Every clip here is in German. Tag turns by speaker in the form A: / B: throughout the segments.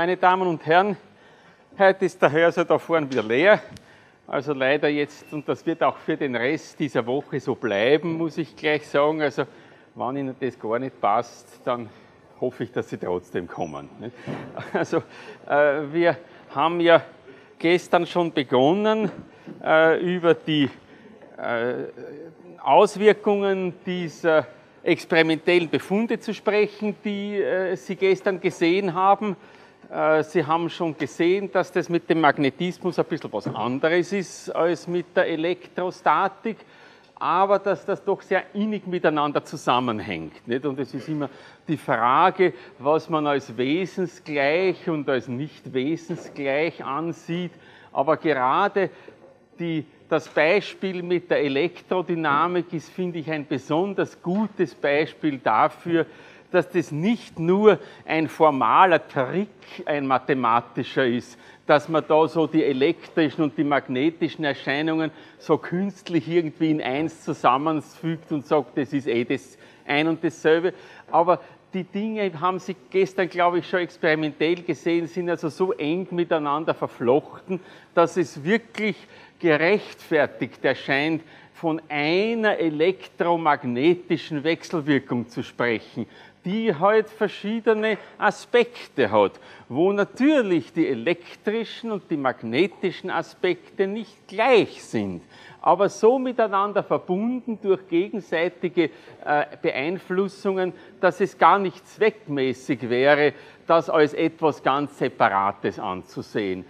A: Meine Damen und Herren, heute ist der Hörsaal da vorne wieder leer. Also leider jetzt, und das wird auch für den Rest dieser Woche so bleiben, muss ich gleich sagen. Also wenn Ihnen das gar nicht passt, dann hoffe ich, dass Sie trotzdem kommen. Also äh, wir haben ja gestern schon begonnen, äh, über die äh, Auswirkungen dieser experimentellen Befunde zu sprechen, die äh, Sie gestern gesehen haben. Äh, Sie haben schon gesehen, dass das mit dem Magnetismus ein bisschen was anderes ist als mit der Elektrostatik, aber dass das doch sehr innig miteinander zusammenhängt. Nicht? Und es ist immer die Frage, was man als wesensgleich und als nicht wesensgleich ansieht. Aber gerade die das Beispiel mit der Elektrodynamik ist, finde ich, ein besonders gutes Beispiel dafür, dass das nicht nur ein formaler Trick, ein mathematischer ist, dass man da so die elektrischen und die magnetischen Erscheinungen so künstlich irgendwie in eins zusammenfügt und sagt, das ist eh das ein und dasselbe. Aber die Dinge haben Sie gestern, glaube ich, schon experimentell gesehen, sind also so eng miteinander verflochten, dass es wirklich gerechtfertigt erscheint, von einer elektromagnetischen Wechselwirkung zu sprechen, die halt verschiedene Aspekte hat, wo natürlich die elektrischen und die magnetischen Aspekte nicht gleich sind, aber so miteinander verbunden durch gegenseitige äh, Beeinflussungen, dass es gar nicht zweckmäßig wäre, das als etwas ganz Separates anzusehen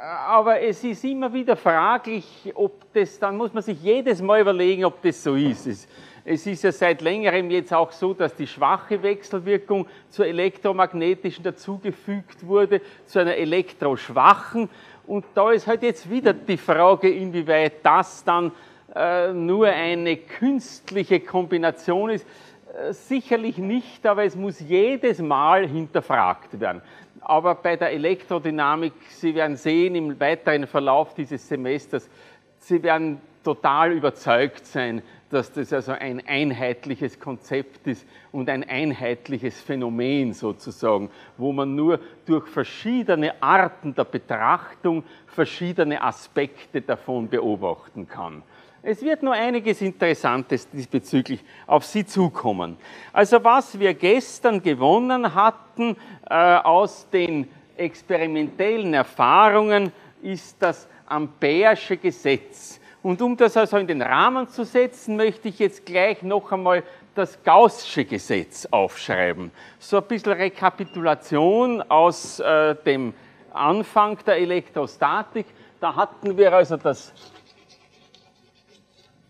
A: aber es ist immer wieder fraglich, ob das, dann muss man sich jedes Mal überlegen, ob das so ist. Es, ist ja seit längerem jetzt auch so, dass die schwache Wechselwirkung zur elektromagnetischen dazugefügt wurde, zu einer elektroschwachen. Und da ist halt jetzt wieder die Frage, inwieweit das dann äh, nur eine künstliche Kombination ist. Äh, sicherlich nicht, aber es muss jedes Mal hinterfragt werden aber bei der Elektrodynamik, Sie werden sehen im weiteren Verlauf dieses Semesters, Sie werden total überzeugt sein, dass das also ein einheitliches Konzept ist und ein einheitliches Phänomen sozusagen, wo man nur durch verschiedene Arten der Betrachtung verschiedene Aspekte davon beobachten kann. Es wird nur einiges Interessantes diesbezüglich auf Sie zukommen. Also was wir gestern gewonnen hatten äh, aus den experimentellen Erfahrungen, ist das Ampere'sche Gesetz. Und um das also in den Rahmen zu setzen, möchte ich jetzt gleich noch einmal das Gaußsche Gesetz aufschreiben. So ein bisschen Rekapitulation aus äh, dem Anfang der Elektrostatik. Da hatten wir also das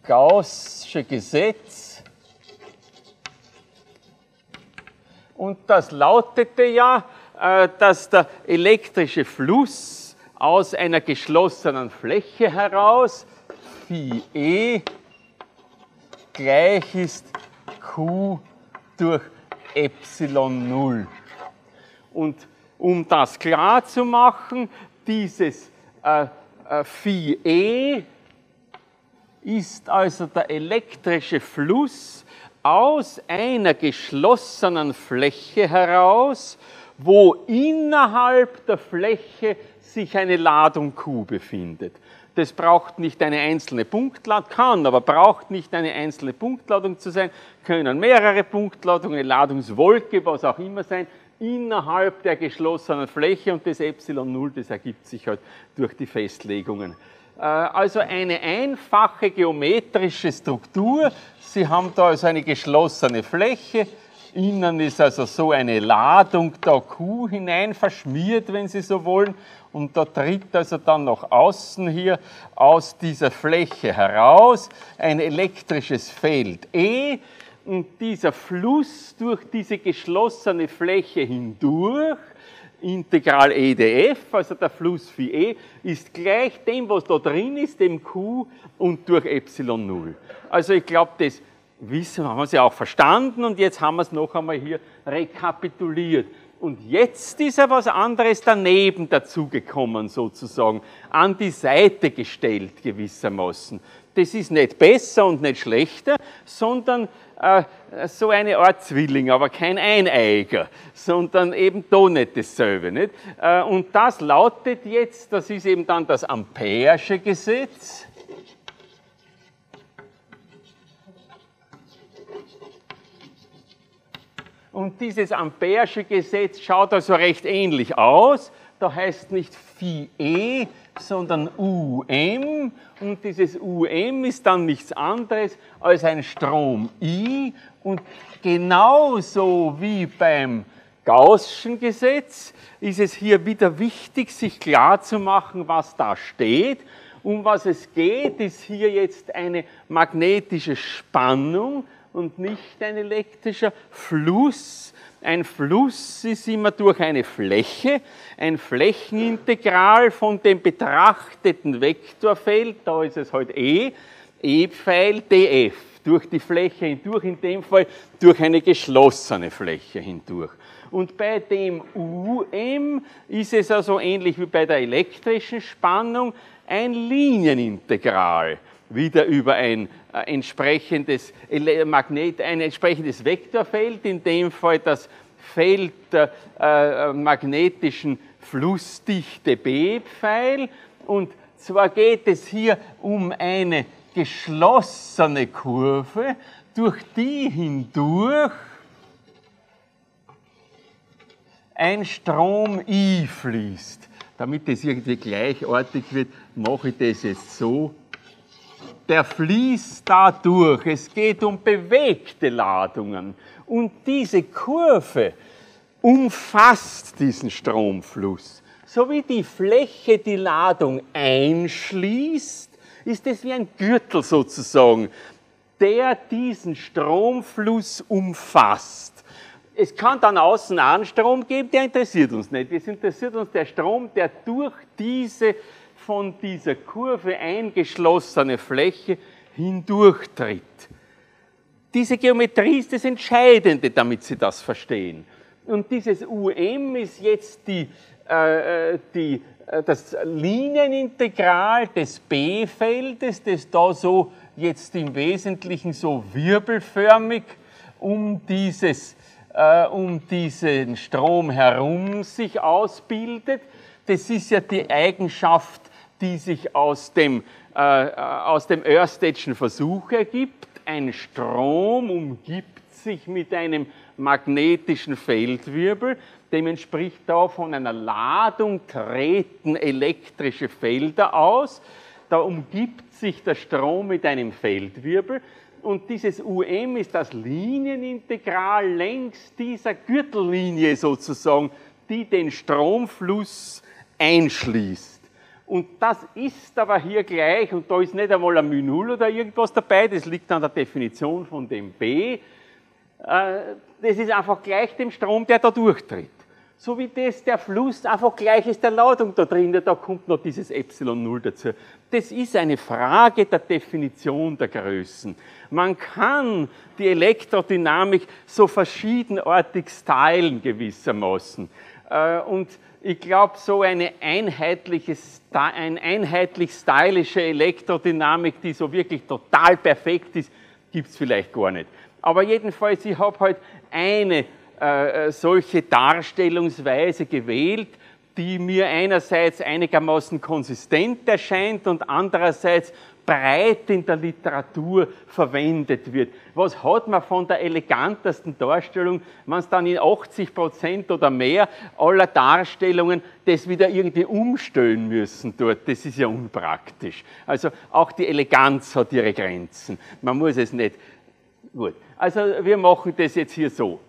A: Gaußsche Gesetz. Und das lautete ja, äh, dass der elektrische Fluss aus einer geschlossenen Fläche heraus, phi e, gleich ist q durch Epsilon 0. Und um das klar zu machen, dieses äh, äh, phi e ist also der elektrische Fluss aus einer geschlossenen Fläche heraus, wo innerhalb der Fläche sich eine Ladung Q befindet. Das braucht nicht eine einzelne Punktladung, kann, aber braucht nicht eine einzelne Punktladung zu sein, können mehrere Punktladungen, eine Ladungswolke, was auch immer sein, innerhalb der geschlossenen Fläche und das Epsilon 0, das ergibt sich halt durch die Festlegungen. Äh, also eine einfache geometrische Struktur. Sie haben da also eine geschlossene Fläche. Innen ist also so eine Ladung da Q hinein verschmiert, wenn Sie so wollen. Und da tritt also dann nach außen hier aus dieser Fläche heraus ein elektrisches Feld E. Und dieser Fluss durch diese geschlossene Fläche hindurch Integral EDF, also der Fluss phi E, ist gleich dem, was da drin ist, dem Q und durch Epsilon 0. Also ich glaube, das wissen, haben wir es ja auch verstanden und jetzt haben wir es noch einmal hier rekapituliert. Und jetzt ist er was anderes daneben dazugekommen, sozusagen, an die Seite gestellt gewissermaßen. Das ist nicht besser und nicht schlechter, sondern äh, so eine Art Zwilling, aber kein Eineiger, sondern eben da nicht dasselbe. Nicht? Äh, und das lautet jetzt, das ist eben dann das Ampere'sche Gesetz. Und dieses Ampere'sche Gesetz schaut also recht ähnlich aus. Da heißt nicht Phi E, sondern UM. Und dieses UM ist dann nichts anderes als ein Strom I. Und genauso wie beim Gaußschen Gesetz ist es hier wieder wichtig, sich klar zu machen, was da steht. Um was es geht, ist hier jetzt eine magnetische Spannung und nicht ein elektrischer Fluss. Ein Fluss ist immer durch eine Fläche, ein Flächenintegral von dem betrachteten Vektorfeld, da ist es halt E, E-Pfeil df, durch die Fläche hindurch, in dem Fall durch eine geschlossene Fläche hindurch. Und bei dem UM ist es also ähnlich wie bei der elektrischen Spannung ein Lienienintegral wieder über ein äh, entsprechendes Magnet, ein entsprechendes Vektorfeld, in dem Fall das Feld der äh, magnetischen Flussdichte B-Pfeil. Und zwar geht es hier um eine geschlossene Kurve, durch die hindurch ein Strom I fließt. Damit das irgendwie gleichartig wird, mache ich das jetzt so der fließt dadurch. Es geht um bewegte Ladungen. Und diese Kurve umfasst diesen Stromfluss. So wie die Fläche die Ladung einschließt, ist es wie ein Gürtel sozusagen, der diesen Stromfluss umfasst. Es kann dann außen Anstrom geben, der interessiert uns nicht. Es interessiert uns der Strom, der durch diese von dieser Kurve eingeschlossene Fläche hindurchtritt. Diese Geometrie ist das Entscheidende, damit Sie das verstehen. Und dieses UM ist jetzt die, äh, äh, die, äh, das Linienintegral des B-Feldes, das da so jetzt im Wesentlichen so wirbelförmig um, dieses, äh, um diesen Strom herum sich ausbildet. Das ist ja die Eigenschaft die sich aus dem, äh, aus dem Örstedschen Versuch ergibt. Ein Strom umgibt sich mit einem magnetischen Feldwirbel, dem entspricht da von einer Ladung treten elektrische Felder aus. Da umgibt sich der Strom mit einem Feldwirbel und dieses UM ist das Linienintegral längs dieser Gürtellinie sozusagen, die den Stromfluss einschließt. Und das ist aber hier gleich, und da ist nicht einmal ein μ0 oder irgendwas dabei, das liegt an der Definition von dem B. Äh, das ist einfach gleich dem Strom, der da durchtritt. So wie das der Fluss einfach gleich ist der Ladung da drin, da kommt noch dieses Epsilon 0 dazu. Das ist eine Frage der Definition der Größen. Man kann die Elektrodynamik so verschiedenartig stylen gewissermaßen. Äh, und ich glaube, so eine einheitliche, ein einheitlich stylische Elektrodynamik, die so wirklich total perfekt ist, gibt es vielleicht gar nicht. Aber jedenfalls, ich habe halt eine äh, äh, solche Darstellungsweise gewählt, die mir einerseits einigermaßen konsistent erscheint und andererseits breit in der Literatur verwendet wird. Was hat man von der elegantesten Darstellung, wenn es dann in 80 Prozent oder mehr aller Darstellungen das wieder irgendwie umstellen müssen dort? Das ist ja unpraktisch. Also auch die Eleganz hat ihre Grenzen. Man muss es nicht. Gut. Also wir machen das jetzt hier so.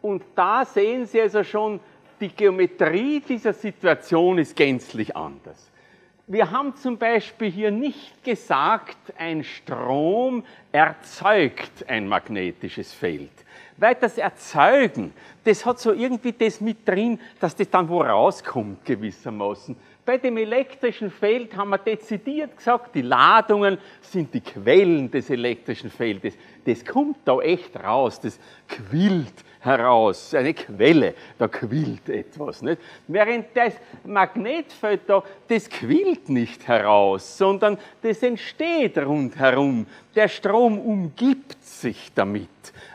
A: Und da sehen Sie also schon, die Geometrie dieser Situation ist gänzlich anders. Wir haben zum Beispiel hier nicht gesagt, ein Strom erzeugt ein magnetisches Feld. Weil das Erzeugen, das hat so irgendwie das mit drin, dass das dann wo rauskommt gewissermaßen. Bei dem elektrischen Feld haben wir dezidiert gesagt, die Ladungen sind die Quellen des elektrischen Feldes. Das kommt da echt raus, das quillt heraus, eine Quelle, da quillt etwas. Nicht? Während das Magnetfeld da, das quillt nicht heraus, sondern das entsteht rundherum. Der Strom umgibt sich damit.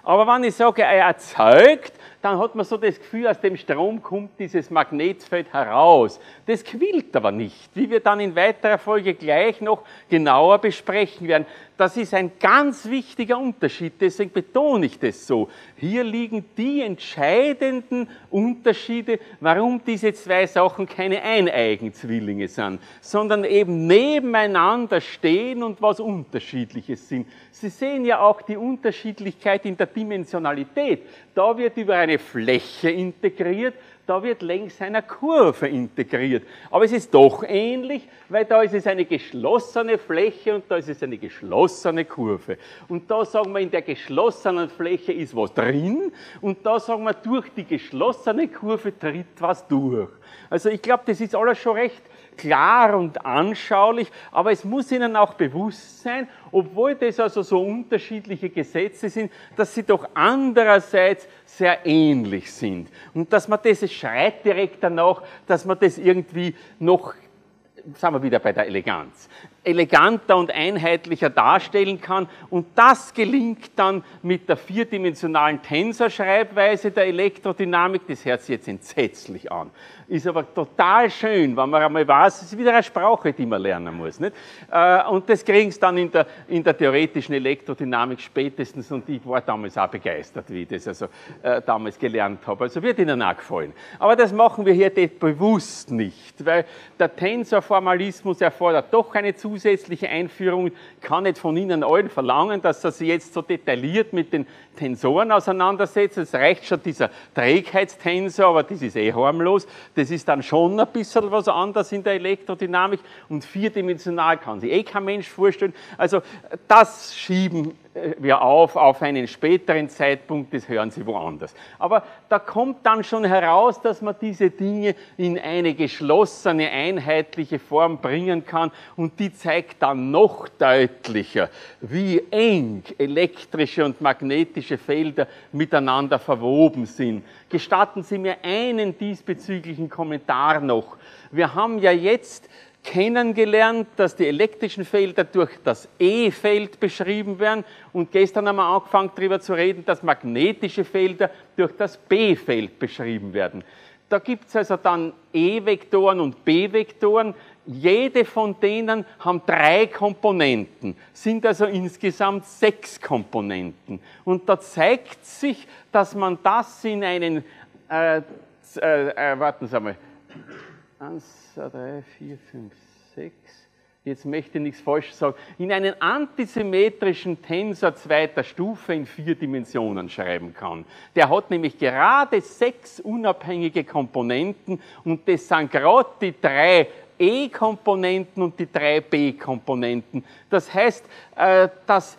A: Aber wenn ich sage, er erzeugt, dann hat man so das Gefühl, aus dem Strom kommt dieses Magnetfeld heraus. Das quillt aber nicht, wie wir dann in weiterer Folge gleich noch genauer besprechen werden. Das ist ein ganz wichtiger Unterschied, deswegen betone ich das so. Hier liegen die entscheidenden Unterschiede, warum diese zwei Sachen keine Eineigenzwillinge sind, sondern eben nebeneinander stehen und was Unterschiedliches sind. Sie sehen ja auch die Unterschiedlichkeit in der Dimensionalität. Da wird über eine Fläche integriert, da wird längs einer Kurve integriert. Aber es ist doch ähnlich, weil da ist es eine geschlossene Fläche und da ist es eine geschlossene Kurve. Und da sagen wir, in der geschlossenen Fläche ist was drin und da sagen wir, durch die geschlossene Kurve tritt was durch. Also ich glaube, das ist alles schon recht klar und anschaulich, aber es muss Ihnen auch bewusst sein, obwohl das also so unterschiedliche Gesetze sind, dass sie doch andererseits sehr ähnlich sind. Und dass man das, schreit direkt danach, dass man das irgendwie noch, sagen wir wieder bei der Eleganz, eleganter und einheitlicher darstellen kann. Und das gelingt dann mit der vierdimensionalen Tensorschreibweise der Elektrodynamik. Das hört sich jetzt entsetzlich an. Ist aber total schön, wenn man einmal weiß, es ist wieder eine Sprache, die man lernen muss. Nicht? Äh, und das kriegen sie dann in der, in der theoretischen Elektrodynamik spätestens. Und ich war damals auch begeistert, wie ich das also äh, damals gelernt habe. Also wird Ihnen auch gefallen. Aber das machen wir hier bewusst nicht, weil der Tensorformalismus erfordert doch eine zusätzliche Einführung kann nicht von Ihnen allen verlangen, dass Sie sich jetzt so detailliert mit den Tensoren auseinandersetzen. Es reicht schon dieser Trägheitstensor, aber das ist eh harmlos. Das ist dann schon ein bisschen was anderes in der Elektrodynamik und vierdimensional kann sich eh kein Mensch vorstellen. Also das schieben wir auf auf einen späteren Zeitpunkt, das hören Sie woanders. Aber da kommt dann schon heraus, dass man diese Dinge in eine geschlossene, einheitliche Form bringen kann und die zeigt dann noch deutlicher, wie eng elektrische und magnetische Felder miteinander verwoben sind. Gestatten Sie mir einen diesbezüglichen Kommentar noch. Wir haben ja jetzt kennengelernt, dass die elektrischen Felder durch das E-Feld beschrieben werden und gestern haben wir angefangen darüber zu reden, dass magnetische Felder durch das B-Feld beschrieben werden. Da gibt es also dann E-Vektoren und B-Vektoren. Jede von denen haben drei Komponenten, sind also insgesamt sechs Komponenten. Und da zeigt sich, dass man das in einen, äh, äh, äh warten Sie mal, 1, 2, 3, 4, 5, 6, jetzt möchte ich nichts falsch sagen, in einen antisymmetrischen Tensor zweiter Stufe in vier Dimensionen schreiben kann. Der hat nämlich gerade sechs unabhängige Komponenten und das sind gerade die drei E-Komponenten und die drei B-Komponenten. Das heißt, äh, dass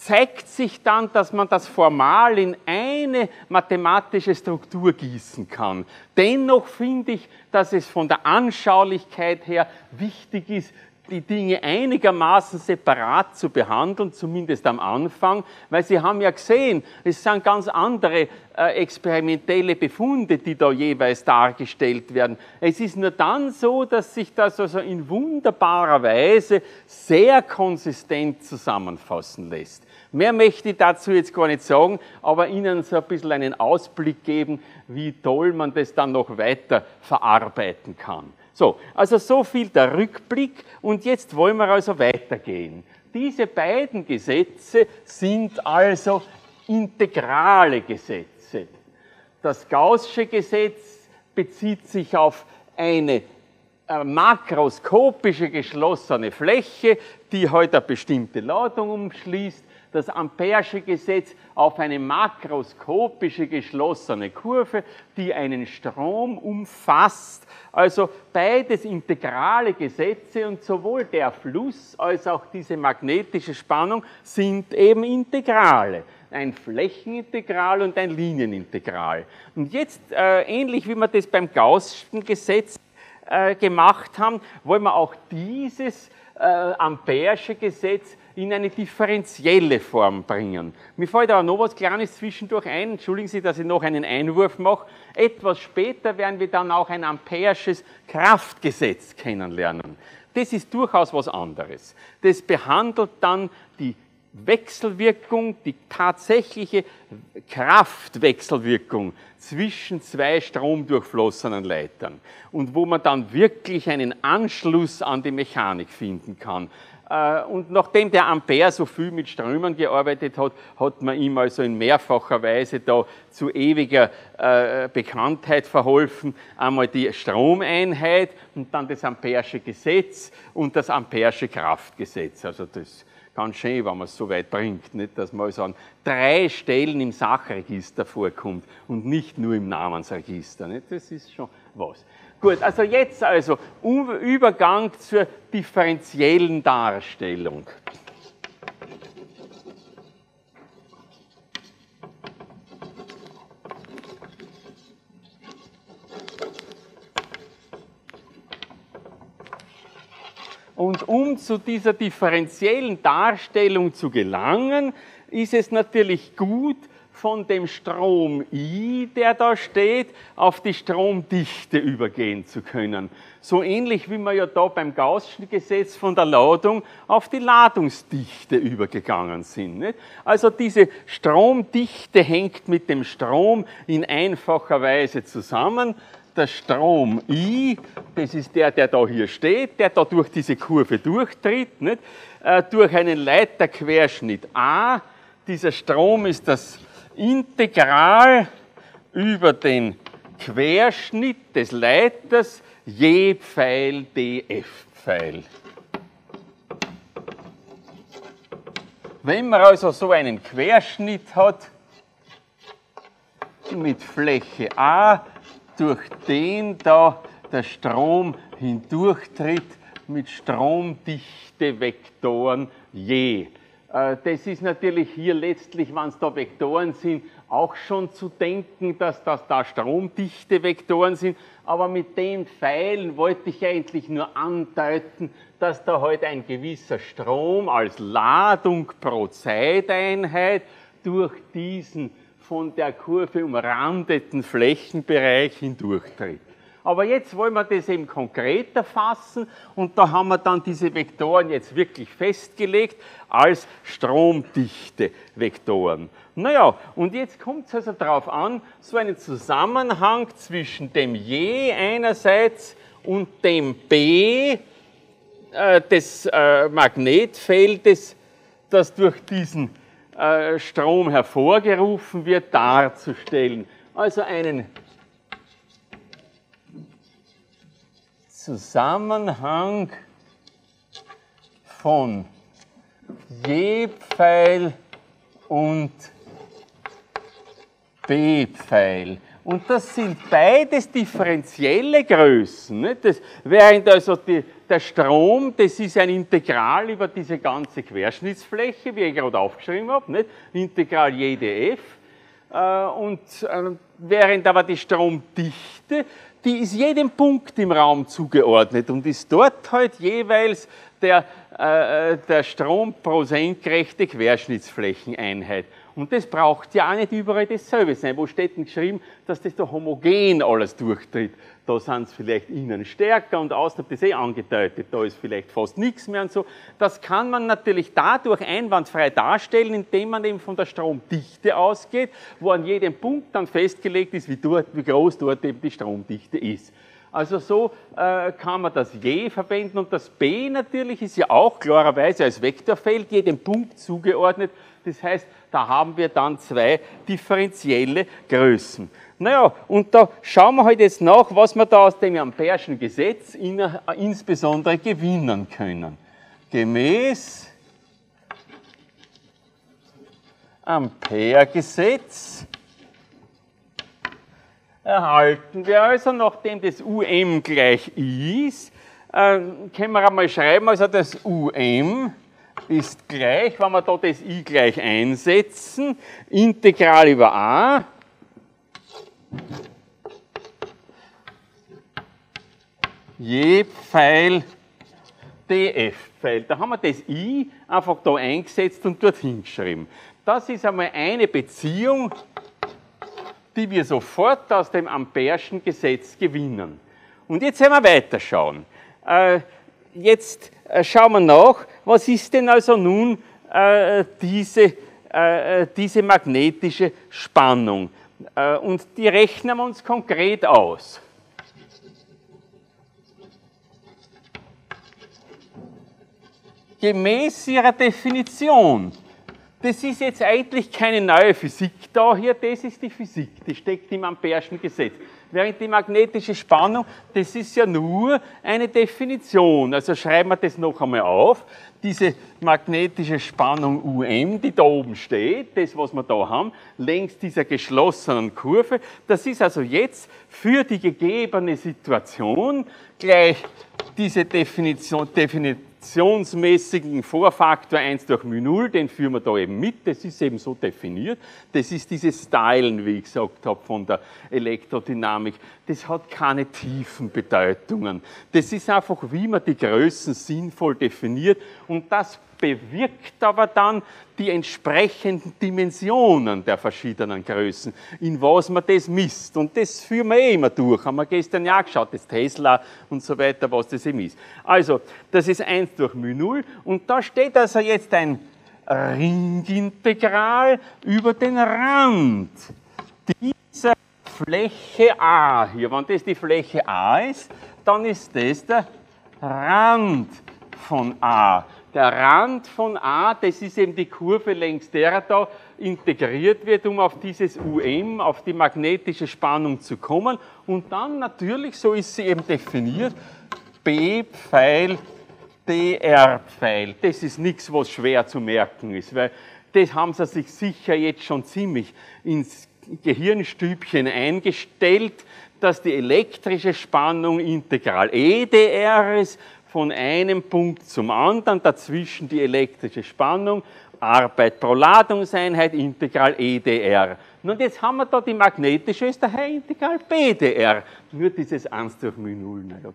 A: zeigt sich dann, dass man das formal in eine mathematische Struktur gießen kann. Dennoch finde ich, dass es von der Anschaulichkeit her wichtig ist, die Dinge einigermaßen separat zu behandeln, zumindest am Anfang, weil Sie haben ja gesehen, es sind ganz andere äh, experimentelle Befunde, die da jeweils dargestellt werden. Es ist nur dann so, dass sich das also in wunderbarer Weise sehr konsistent zusammenfassen lässt. Mehr möchte ich dazu jetzt gar nicht sagen, aber Ihnen so ein bisschen einen Ausblick geben, wie toll man das dann noch weiter verarbeiten kann. So, also so viel der Rückblick und jetzt wollen wir also weitergehen. Diese beiden Gesetze sind also integrale Gesetze. Das Gaußsche Gesetz bezieht sich auf eine äh, makroskopische geschlossene Fläche, die heute halt eine bestimmte Ladung umschließt das Ampere'sche Gesetz auf eine makroskopische geschlossene Kurve, die einen Strom umfasst. Also beides integrale Gesetze und sowohl der Fluss als auch diese magnetische Spannung sind eben integrale ein Flächenintegral und ein Linienintegral. Und jetzt, äh, ähnlich wie wir das beim Gaußschen Gesetz äh, gemacht haben, wollen wir auch dieses äh, Ampere'sche Gesetz in eine differenzielle Form bringen. Mir fällt aber noch was Kleines zwischendurch ein. Entschuldigen Sie, dass ich noch einen Einwurf mache. Etwas später werden wir dann auch ein amperisches Kraftgesetz kennenlernen. Das ist durchaus was anderes. Das behandelt dann die Wechselwirkung, die tatsächliche Kraftwechselwirkung zwischen zwei stromdurchflossenen Leitern und wo man dann wirklich einen Anschluss an die Mechanik finden kann. Äh, und nachdem der Ampere so viel mit Strömen gearbeitet hat, hat man ihm also in mehrfacher Weise da zu ewiger äh, Bekanntheit verholfen. Einmal die Stromeinheit und dann das Ampere'sche Gesetz und das Ampere'sche Kraftgesetz. Also das ganz schön, wenn man es so weit bringt, nicht? dass man also an drei Stellen im Sachregister vorkommt und nicht nur im Namensregister. Nicht? Das ist schon was. Gut, also jetzt also Übergang zur differenziellen Darstellung. Und um zu dieser differenziellen Darstellung zu gelangen, ist es natürlich gut, von dem Strom I, der da steht, auf die Stromdichte übergehen zu können. So ähnlich wie wir ja da beim Gaußschen Gesetz von der Ladung auf die Ladungsdichte übergegangen sind. Nicht? Also diese Stromdichte hängt mit dem Strom in einfacher Weise zusammen der Strom I, das ist der, der da hier steht, der da durch diese Kurve durchtritt, nicht? Äh, durch einen Leiterquerschnitt A. Dieser Strom ist das Integral über den Querschnitt des Leiters je Pfeil df Pfeil. Wenn man also so einen Querschnitt hat mit Fläche A, durch den da der Strom hindurchtritt mit Stromdichte-Vektoren je. Äh, das ist natürlich hier letztlich, wenn es da Vektoren sind, auch schon zu denken, dass das da stromdichte Vektoren sind. Aber mit den Pfeilen wollte ich eigentlich nur andeuten, dass da heute halt ein gewisser Strom als Ladung pro Zeiteinheit durch diesen von der Kurve umrandeten Flächenbereich hindurchtritt. Aber jetzt wollen wir das eben konkreter fassen und da haben wir dann diese Vektoren jetzt wirklich festgelegt als stromdichte Vektoren. Naja, und jetzt kommt es also darauf an, so einen Zusammenhang zwischen dem Je einerseits und dem B äh, des äh, Magnetfeldes, das durch diesen äh, Strom hervorgerufen wird, darzustellen. Also einen Zusammenhang von Je-Pfeil und B-Pfeil. Und das sind beides differenzielle Größen. Das, während also die, der Strom, das ist ein Integral über diese ganze Querschnittsfläche, wie ich gerade aufgeschrieben habe, nicht? Integral JDF. Äh, und äh, während aber die Stromdichte, die ist jedem Punkt im Raum zugeordnet und ist dort halt jeweils der, äh, der Strom pro senkrechte Querschnittsflächeneinheit. Und das braucht ja auch nicht überall dasselbe sein. Wo steht denn geschrieben, dass das da homogen alles durchtritt? Da sind es vielleicht innen stärker und außen, habe das eh angedeutet, da ist vielleicht fast nichts mehr und so. Das kann man natürlich dadurch einwandfrei darstellen, indem man eben von der Stromdichte ausgeht, wo an jedem Punkt dann festgelegt ist, wie, dort, wie groß dort eben die Stromdichte ist. Also so äh, kann man das Je verwenden und das B natürlich ist ja auch klarerweise als Vektorfeld jedem Punkt zugeordnet. Das heißt, da haben wir dann zwei differenzielle Größen. Naja, und da schauen wir halt jetzt nach, was wir da aus dem Ampere'schen Gesetz insbesondere gewinnen können. Gemäß Ampere-Gesetz erhalten wir also, nachdem das UM gleich ist, äh, können wir einmal schreiben, also das UM ist gleich, wenn wir da das i gleich einsetzen, Integral über a je Pfeil df-Pfeil. Da haben wir das i einfach da eingesetzt und dort hingeschrieben. Das ist einmal eine Beziehung, die wir sofort aus dem Ampere'schen Gesetz gewinnen. Und jetzt werden wir weiterschauen. Äh, jetzt äh, schauen wir nach, was ist denn also nun äh, diese, äh, äh, diese magnetische Spannung? Äh, und die rechnen wir uns konkret aus. Gemäß ihrer Definition das ist jetzt eigentlich keine neue Physik da hier, das ist die Physik, die steckt im Ampere'schen Gesetz. Während die magnetische Spannung, das ist ja nur eine Definition. Also schreiben wir das noch einmal auf. Diese magnetische Spannung UM, die da oben steht, das, was wir da haben, längs dieser geschlossenen Kurve, das ist also jetzt für die gegebene Situation gleich diese Definition, Definition funktionsmäßigen Vorfaktor 1 durch μ0, den führen wir da eben mit, das ist eben so definiert. Das ist dieses Stylen, wie ich gesagt habe, von der Elektrodynamik. Das hat keine tiefen Bedeutungen. Das ist einfach, wie man die Größen sinnvoll definiert und das bewirkt aber dann die entsprechenden Dimensionen der verschiedenen Größen, in was man das misst. Und das führen wir eh immer durch. Haben wir gestern ja geschaut, das Tesla und so weiter, was das eben ist. Also, das ist 1 durch μ0 und da steht also jetzt ein Ringintegral über den Rand dieser Fläche A hier. Wenn das die Fläche A ist, dann ist das der Rand von A der Rand von A, das ist eben die Kurve längs der da integriert wird, um auf dieses UM, auf die magnetische Spannung zu kommen. Und dann natürlich, so ist sie eben definiert, B-Pfeil, DR-Pfeil. Das ist nichts, was schwer zu merken ist, weil das haben sie sich sicher jetzt schon ziemlich ins Gehirnstübchen eingestellt, dass die elektrische Spannung integral EDR ist von einem Punkt zum anderen, dazwischen die elektrische Spannung, Arbeit pro Ladungseinheit, Integral EDR. Nun, jetzt haben wir da die magnetische, ist daher Integral BDR. Nur dieses 1 durch μ0, naja,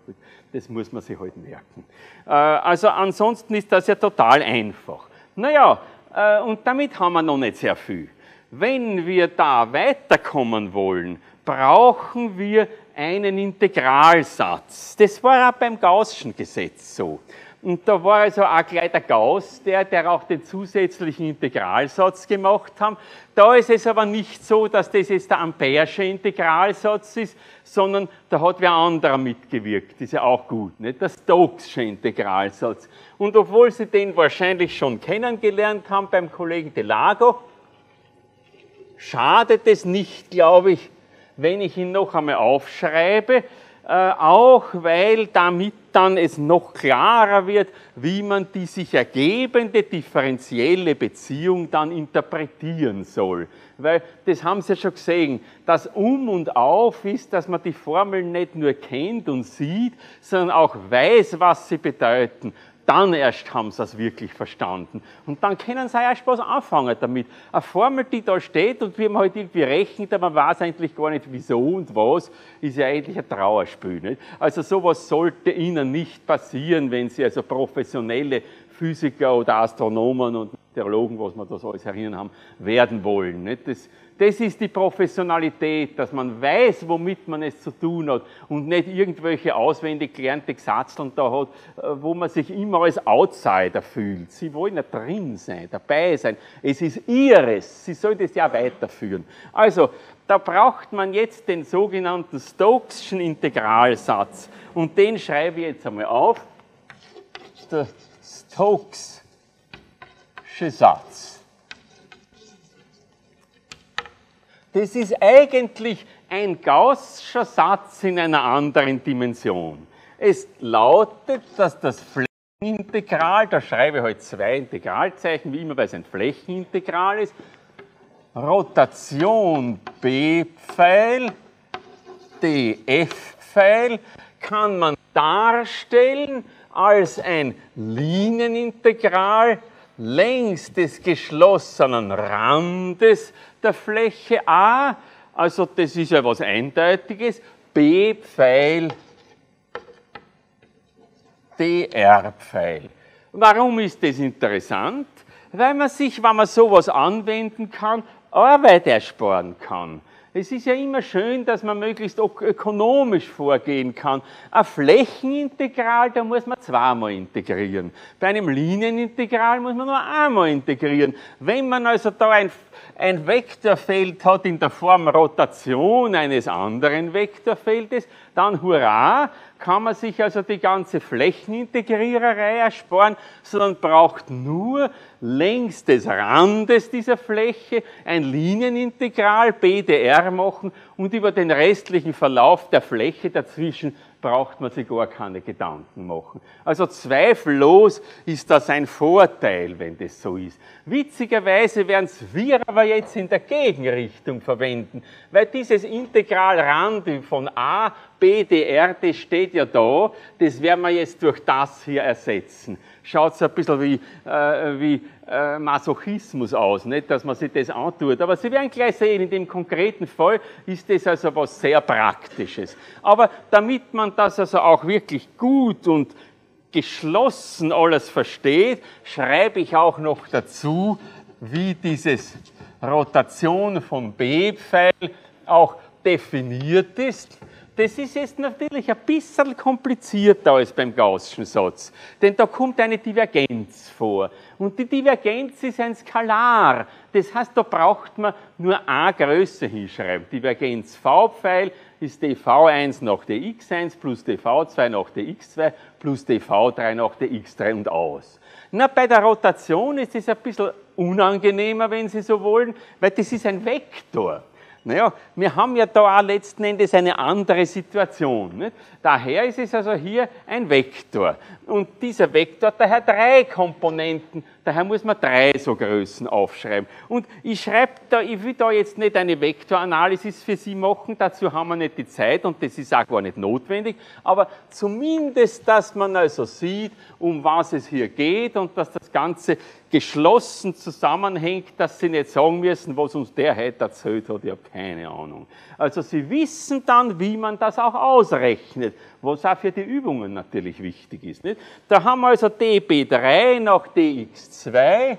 A: das muss man sich halt merken. Äh, also ansonsten ist das ja total einfach. Naja, äh, und damit haben wir noch nicht sehr viel. Wenn wir da weiterkommen wollen, brauchen wir einen Integralsatz. Das war auch beim Gaußschen Gesetz so. Und da war also auch gleich der Gauss, der, der auch den zusätzlichen Integralsatz gemacht hat. Da ist es aber nicht so, dass das jetzt der Ampere'sche Integralsatz ist, sondern da hat wer anderer mitgewirkt. Ist ja auch gut, nicht? Der Stokes'sche Integralsatz. Und obwohl Sie den wahrscheinlich schon kennengelernt haben beim Kollegen Delago, schadet es nicht, glaube ich, wenn ich ihn noch einmal aufschreibe, äh, auch weil damit dann es noch klarer wird, wie man die sich ergebende differenzielle Beziehung dann interpretieren soll. Weil das haben Sie ja schon gesehen, das Um und Auf ist, dass man die Formeln nicht nur kennt und sieht, sondern auch weiß, was sie bedeuten dann erst haben sie es wirklich verstanden. Und dann können sie erst was anfangen damit. Eine Formel, die da steht und wie man halt irgendwie rechnet, aber man weiß eigentlich gar nicht wieso und was, ist ja eigentlich ein Trauerspiel. Nicht? Also sowas sollte Ihnen nicht passieren, wenn Sie also professionelle Physiker oder Astronomen und Theologen, was wir da so alles erinnern haben, werden wollen. Nicht? Das, das ist die Professionalität, dass man weiß, womit man es zu tun hat und nicht irgendwelche auswendig gelernte Gesatzeln da hat, äh, wo man sich immer als Outsider fühlt. Sie wollen ja drin sein, dabei sein. Es ist ihres. Sie sollen das ja weiterführen. Also, da braucht man jetzt den sogenannten Stokeschen Integralsatz. Und den schreibe ich jetzt einmal auf. Der Stokesche Satz. Das ist eigentlich ein Gaußscher Satz in einer anderen Dimension. Es lautet, dass das Flächenintegral, da schreibe ich heute halt zwei Integralzeichen, wie immer, weil es ein Flächenintegral ist, Rotation B-Pfeil, df-Pfeil kann man darstellen als ein Linienintegral längs des geschlossenen Randes der Fläche A, also das ist ja was Eindeutiges, B Pfeil dr-Pfeil. Warum ist das interessant? Weil man sich, wenn man sowas anwenden kann, Arbeit ersparen kann. Es ist ja immer schön, dass man möglichst ökonomisch vorgehen kann. Ein Flächenintegral, da muss man zweimal integrieren. Bei einem Linienintegral muss man nur einmal integrieren. Wenn man also da ein, ein Vektorfeld hat in der Form Rotation eines anderen Vektorfeldes, dann hurra, kann man sich also die ganze Flächenintegriererei ersparen, sondern braucht nur längs des Randes dieser Fläche ein Linienintegral BDR machen und über den restlichen Verlauf der Fläche dazwischen braucht man sich gar keine Gedanken machen. Also zweifellos ist das ein Vorteil, wenn das so ist. Witzigerweise werden es wir aber jetzt in der Gegenrichtung verwenden, weil dieses Integralrand von A, B, dr, das steht ja da, das werden wir jetzt durch das hier ersetzen. Schaut so ein bisschen wie, äh, wie äh, Masochismus aus, nicht, dass man sich das antut. Aber Sie werden gleich sehen, in dem konkreten Fall ist das also was sehr Praktisches. Aber damit man das also auch wirklich gut und geschlossen alles versteht, schreibe ich auch noch dazu, wie dieses Rotation von B-Pfeil auch definiert ist. Das ist jetzt natürlich ein bisschen komplizierter als beim Gaußschen Satz, denn da kommt eine Divergenz vor. Und die Divergenz ist ein Skalar. Das heißt, da braucht man nur eine Größe hinschreiben. Divergenz V-Pfeil ist dv1 nach dx1 plus dv2 nach dx2 plus dv3 nach dx3 und aus. Na, bei der Rotation ist es ein bisschen unangenehmer, wenn Sie so wollen, weil das ist ein Vektor. Naja, wir haben ja da auch letzten Endes eine andere Situation. Nicht? Daher ist es also hier ein Vektor. Und dieser Vektor hat daher drei Komponenten, daher muss man drei so Größen aufschreiben. Und ich schreibe da, ich will da jetzt nicht eine Vektoranalysis für Sie machen, dazu haben wir nicht die Zeit und das ist auch gar nicht notwendig, aber zumindest, dass man also sieht, um was es hier geht und dass das Ganze geschlossen zusammenhängt, dass Sie nicht sagen müssen, was uns der heute erzählt hat, ich habe keine Ahnung. Also Sie wissen dann, wie man das auch ausrechnet was auch für die Übungen natürlich wichtig ist. Nicht? Da haben wir also dB3 nach dx2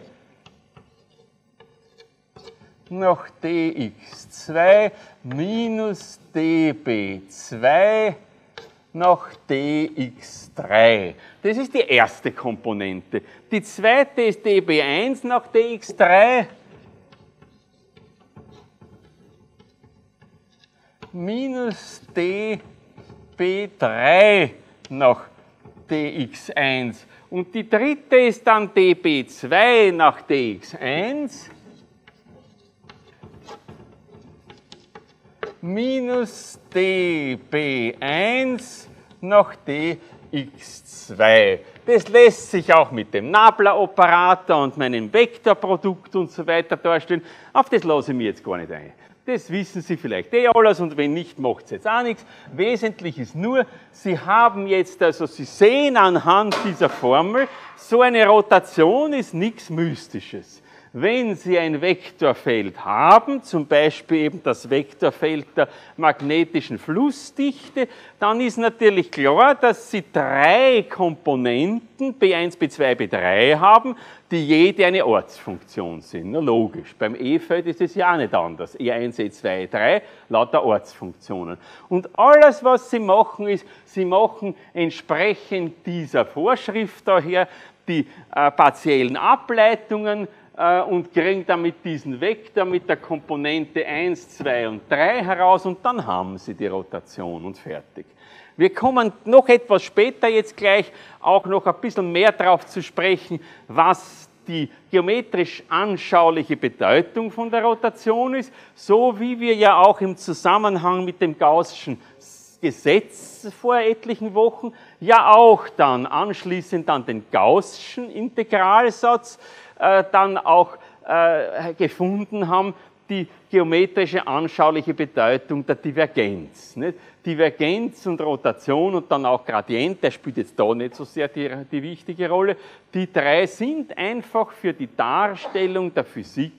A: nach dx2 minus dB2 nach dx3. Das ist die erste Komponente. Die zweite ist dB1 nach dx3 minus dB dB3 nach dx1. Und die dritte ist dann dB2 nach dx1 minus dB1 nach dx2. Das lässt sich auch mit dem Nabla-Operator und meinem Vektorprodukt und so weiter darstellen. Auf das lasse ich mir jetzt gar nicht ein. Das wissen Sie vielleicht eh alles und wenn nicht, macht es jetzt auch nichts. Wesentlich ist nur, Sie haben jetzt, also Sie sehen anhand dieser Formel, so eine Rotation ist nichts Mystisches. Wenn Sie ein Vektorfeld haben, zum Beispiel eben das Vektorfeld der magnetischen Flussdichte, dann ist natürlich klar, dass Sie drei Komponenten B1, B2, B3 haben, die jede eine Ortsfunktion sind. Na logisch, beim E-Feld ist es ja auch nicht anders. E1, E2, E3, lauter Ortsfunktionen. Und alles, was Sie machen, ist, Sie machen entsprechend dieser Vorschrift daher die äh, partiellen Ableitungen und kriegen damit diesen Vektor mit der Komponente 1, 2 und 3 heraus und dann haben Sie die Rotation und fertig. Wir kommen noch etwas später jetzt gleich auch noch ein bisschen mehr darauf zu sprechen, was die geometrisch anschauliche Bedeutung von der Rotation ist, so wie wir ja auch im Zusammenhang mit dem Gaußschen Gesetz vor etlichen Wochen ja auch dann anschließend an den Gaußschen Integralsatz äh, dann auch äh, gefunden haben, die geometrische anschauliche Bedeutung der Divergenz. Divergenz und Rotation und dann auch Gradient, der spielt jetzt da nicht so sehr die, die wichtige Rolle. Die drei sind einfach für die Darstellung der Physik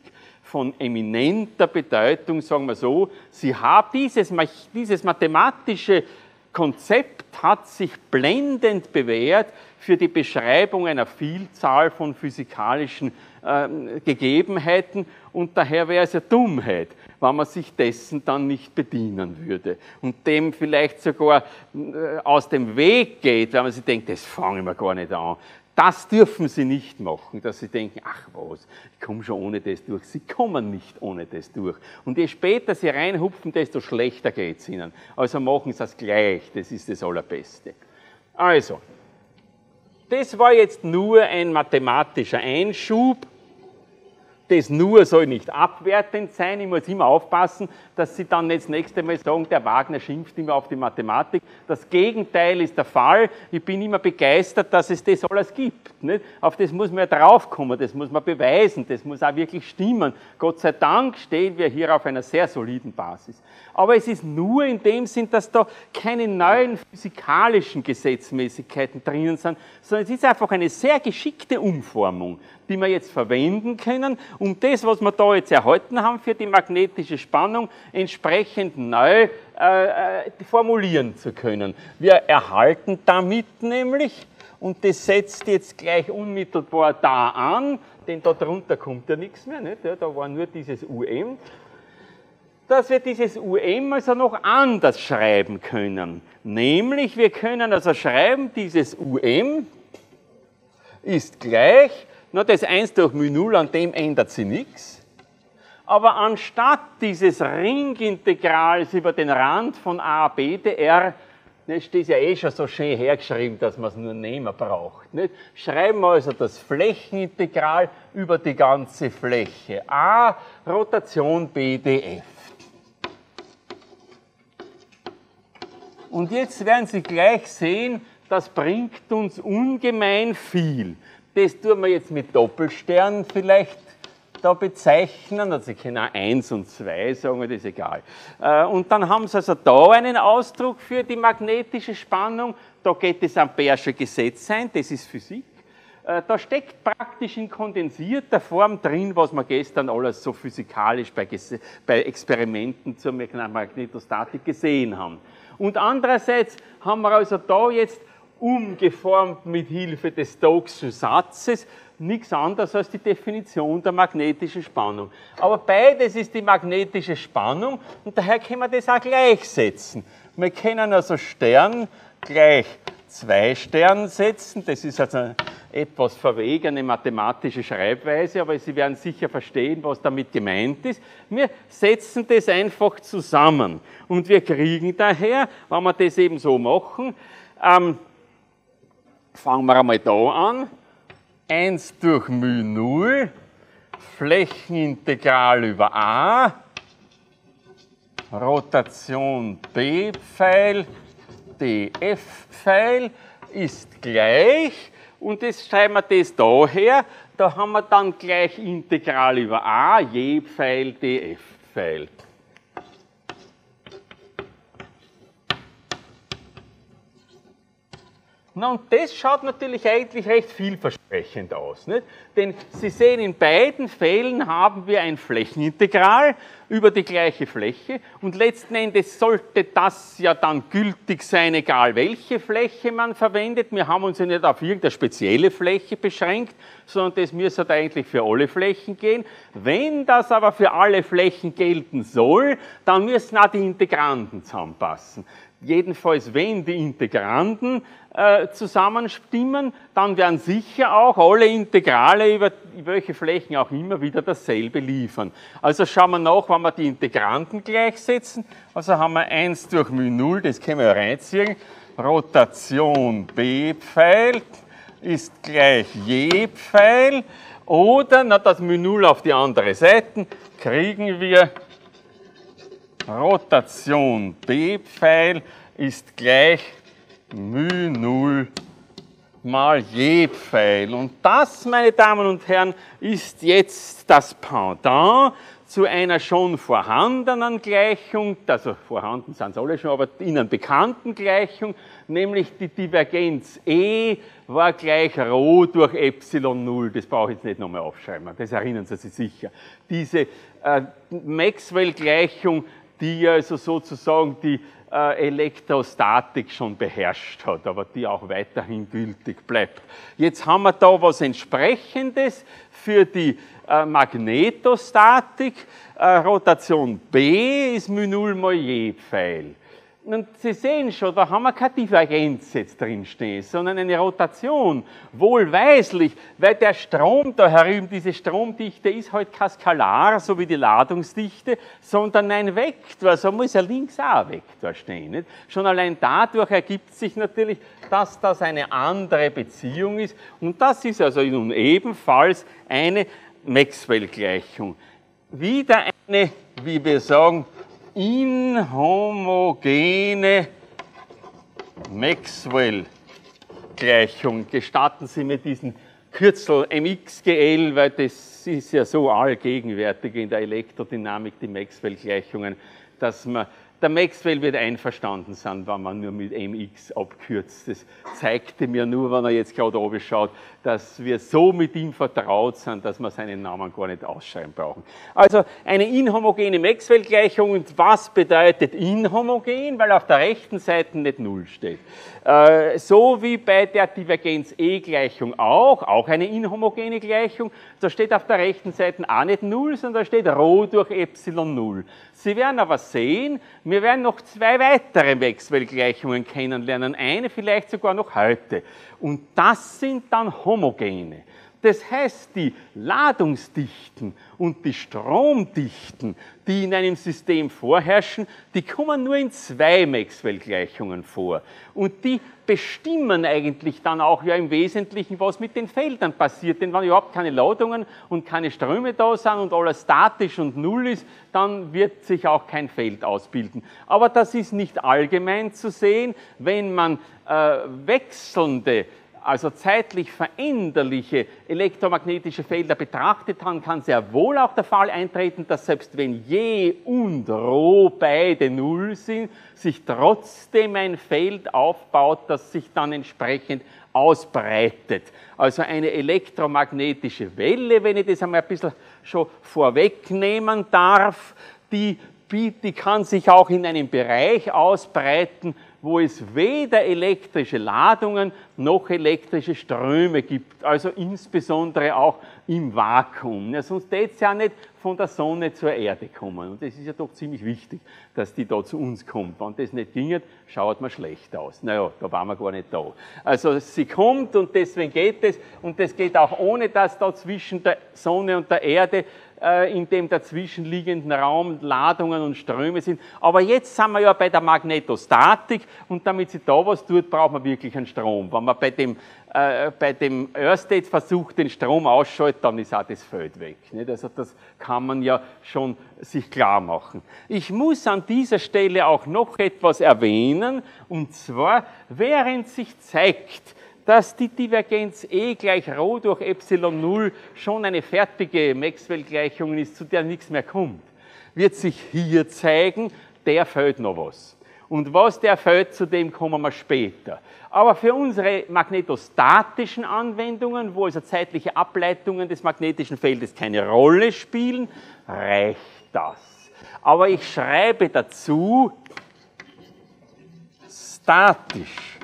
A: von eminenter Bedeutung, sagen wir so. Sie haben dieses, dieses mathematische Konzept hat sich blendend bewährt für die Beschreibung einer Vielzahl von physikalischen äh, Gegebenheiten und daher wäre es ja Dummheit, wenn man sich dessen dann nicht bedienen würde und dem vielleicht sogar äh, aus dem Weg geht, wenn man sich denkt, das fange ich mir gar nicht an. Das dürfen sie nicht machen, dass sie denken, ach was, ich komme schon ohne das durch. Sie kommen nicht ohne das durch. Und je später sie reinhupfen, desto schlechter geht es ihnen. Also machen sie das gleich, das ist das Allerbeste. Also, das war jetzt nur ein mathematischer Einschub das nur soll nicht abwertend sein. Ich muss immer aufpassen, dass Sie dann das nächste Mal sagen, der Wagner schimpft immer auf die Mathematik. Das Gegenteil ist der Fall. Ich bin immer begeistert, dass es das alles gibt. Nicht? Auf das muss man ja draufkommen, das muss man beweisen, das muss auch wirklich stimmen. Gott sei Dank stehen wir hier auf einer sehr soliden Basis. Aber es ist nur in dem Sinn, dass da keine neuen physikalischen Gesetzmäßigkeiten drinnen sind, sondern es ist einfach eine sehr geschickte Umformung die wir jetzt verwenden können, um das, was wir da jetzt erhalten haben für die magnetische Spannung, entsprechend neu äh, äh, formulieren zu können. Wir erhalten damit nämlich, und das setzt jetzt gleich unmittelbar da an, denn da drunter kommt ja nichts mehr, nicht? Ja, da war nur dieses UM, dass wir dieses UM also noch anders schreiben können. Nämlich, wir können also schreiben, dieses UM ist gleich nur das 1 durch μ0, an dem ändert sich nichts. Aber anstatt dieses Ringintegrals über den Rand von a, b, dr, das ist ja eh schon so schön hergeschrieben, dass man es nur nehmen braucht. Nicht? Schreiben wir also das Flächenintegral über die ganze Fläche. a, Rotation b, df. Und jetzt werden Sie gleich sehen, das bringt uns ungemein viel. Das tun wir jetzt mit Doppelstern vielleicht da bezeichnen. Also ich kann auch 1 und 2 sagen, das ist egal. Äh, und dann haben Sie also da einen Ausdruck für die magnetische Spannung. Da geht das Ampere'sche Gesetz ein, das ist Physik. Äh, da steckt praktisch in kondensierter Form drin, was wir gestern alles so physikalisch bei Experimenten zur Magnetostatik gesehen haben. Und andererseits haben wir also da jetzt umgeformt mit Hilfe des Stokeschen Satzes, nichts anderes als die Definition der magnetischen Spannung. Aber beides ist die magnetische Spannung und daher können wir das auch gleichsetzen. Wir können also Stern gleich zwei Stern setzen, das ist also eine etwas verwegene mathematische Schreibweise, aber Sie werden sicher verstehen, was damit gemeint ist. Wir setzen das einfach zusammen und wir kriegen daher, wenn wir das eben so machen, ähm, fangen wir einmal da an. 1 durch μ0, Flächenintegral über a, Rotation b-Pfeil, df-Pfeil ist gleich, und das schreiben wir das daher, da haben wir dann gleich Integral über a, je Pfeil, df-Pfeil. Na, und das schaut natürlich eigentlich recht vielversprechend aus. Nicht? Denn Sie sehen, in beiden Fällen haben wir ein Flächenintegral über die gleiche Fläche und letzten Endes sollte das ja dann gültig sein, egal welche Fläche man verwendet. Wir haben uns ja nicht auf irgendeine spezielle Fläche beschränkt, sondern das müsste halt eigentlich für alle Flächen gehen. Wenn das aber für alle Flächen gelten soll, dann müssen auch die Integranten zusammenpassen. Jedenfalls, wenn die Integranten äh, zusammenstimmen, dann werden sicher auch alle Integrale über welche Flächen auch immer wieder dasselbe liefern. Also schauen wir nach, wenn wir die Integranten gleichsetzen. Also haben wir 1 durch μ0, das können wir reinziehen. Rotation b-Pfeil ist gleich je-Pfeil. Oder, na, das μ0 auf die andere Seite, kriegen wir Rotation b-Pfeil ist gleich μ0 mal je-Pfeil. Und das, meine Damen und Herren, ist jetzt das Pendant zu einer schon vorhandenen Gleichung, also vorhanden sind sie alle schon, aber Ihnen bekannten Gleichung, nämlich die Divergenz E war gleich Rho durch Epsilon 0. Das brauche ich jetzt nicht nochmal aufschreiben, das erinnern Sie sich sicher. Diese äh, Maxwell-Gleichung die also sozusagen die äh, Elektrostatik schon beherrscht hat, aber die auch weiterhin gültig bleibt. Jetzt haben wir da was entsprechendes für die äh, Magnetostatik. Äh, Rotation B ist μ0 mal J-Pfeil. Und Sie sehen schon, da haben wir keine Divergenz jetzt drinstehen, sondern eine Rotation, wohlweislich, weil der Strom da herüben, diese Stromdichte ist halt kein Skalar, so wie die Ladungsdichte, sondern ein Vektor, so muss ja links auch ein Vektor stehen. Nicht? Schon allein dadurch ergibt sich natürlich, dass das eine andere Beziehung ist und das ist also nun ebenfalls eine Maxwell-Gleichung. Wieder eine, wie wir sagen, inhomogene Maxwell-Gleichung. Gestatten Sie mir diesen Kürzel MXGL, weil das ist ja so allgegenwärtig in der Elektrodynamik, die Maxwell-Gleichungen, dass man der Maxwell wird einverstanden sein, wenn man nur mit MX abkürzt. Das zeigte mir nur, wenn er jetzt gerade oben schaut, dass wir so mit ihm vertraut sind, dass wir seinen Namen gar nicht ausschreiben brauchen. Also eine inhomogene Maxwell-Gleichung. Und was bedeutet inhomogen? Weil auf der rechten Seite nicht Null steht. Äh, so wie bei der Divergenz-E-Gleichung auch, auch eine inhomogene Gleichung. Da steht auf der rechten Seite auch nicht Null, sondern da steht Rho durch Epsilon Null. Sie werden aber sehen, wir werden noch zwei weitere Maxwell-Gleichungen kennenlernen, eine vielleicht sogar noch heute. Und das sind dann homogene. Das heißt, die Ladungsdichten und die Stromdichten, die in einem System vorherrschen, die kommen nur in zwei Maxwell-Gleichungen vor. Und die bestimmen eigentlich dann auch ja im Wesentlichen, was mit den Feldern passiert. Denn wenn überhaupt keine Ladungen und keine Ströme da sind und alles statisch und null ist, dann wird sich auch kein Feld ausbilden. Aber das ist nicht allgemein zu sehen, wenn man äh, wechselnde also zeitlich veränderliche elektromagnetische Felder betrachtet haben, kann sehr wohl auch der Fall eintreten, dass selbst wenn Je und Rho beide Null sind, sich trotzdem ein Feld aufbaut, das sich dann entsprechend ausbreitet. Also eine elektromagnetische Welle, wenn ich das einmal ein bisschen schon vorwegnehmen darf, die, die kann sich auch in einem Bereich ausbreiten, wo es weder elektrische Ladungen noch elektrische Ströme gibt, also insbesondere auch im Vakuum. Ja, sonst täte es ja nicht von der Sonne zur Erde kommen. Und das ist ja doch ziemlich wichtig, dass die da zu uns kommt. Wenn das nicht ginge, schaut man schlecht aus. Naja, da waren wir gar nicht da. Also sie kommt und deswegen geht es. Und das geht auch ohne, dass da zwischen der Sonne und der Erde in dem dazwischenliegenden Raum Ladungen und Ströme sind. Aber jetzt sind wir ja bei der Magnetostatik und damit sie da was tut, braucht man wirklich einen Strom. Wenn man bei dem, äh, bei dem Ørsted-Versuch den Strom ausschaltet, dann ist auch das Feld weg. Nicht? Also das kann man ja schon sich klar machen. Ich muss an dieser Stelle auch noch etwas erwähnen, und zwar, während sich zeigt, dass die Divergenz E gleich Rho durch Epsilon 0 schon eine fertige Maxwell-Gleichung ist, zu der nichts mehr kommt, wird sich hier zeigen, der fällt noch was. Und was der fällt, zu dem kommen wir später. Aber für unsere magnetostatischen Anwendungen, wo also zeitliche Ableitungen des magnetischen Feldes keine Rolle spielen, reicht das. Aber ich schreibe dazu statisch.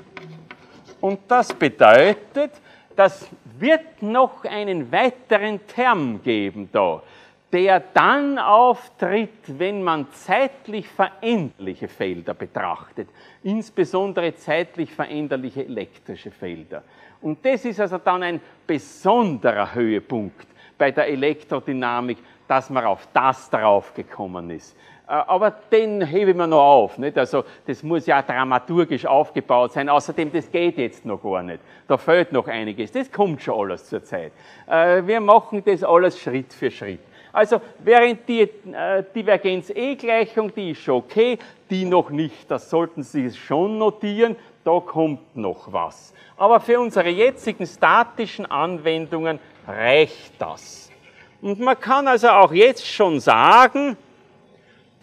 A: Und das bedeutet, das wird noch einen weiteren Term geben da, der dann auftritt, wenn man zeitlich veränderliche Felder betrachtet, insbesondere zeitlich veränderliche elektrische Felder. Und das ist also dann ein besonderer Höhepunkt bei der Elektrodynamik, dass man auf das draufgekommen ist. Äh, aber den hebe ich mir noch auf. Nicht? Also das muss ja dramaturgisch aufgebaut sein. Außerdem, das geht jetzt noch gar nicht. Da fehlt noch einiges. Das kommt schon alles zur Zeit. Äh, wir machen das alles Schritt für Schritt. Also während die äh, Divergenz-E-Gleichung, die ist schon okay, die noch nicht, das sollten Sie schon notieren, da kommt noch was. Aber für unsere jetzigen statischen Anwendungen reicht das. Und man kann also auch jetzt schon sagen,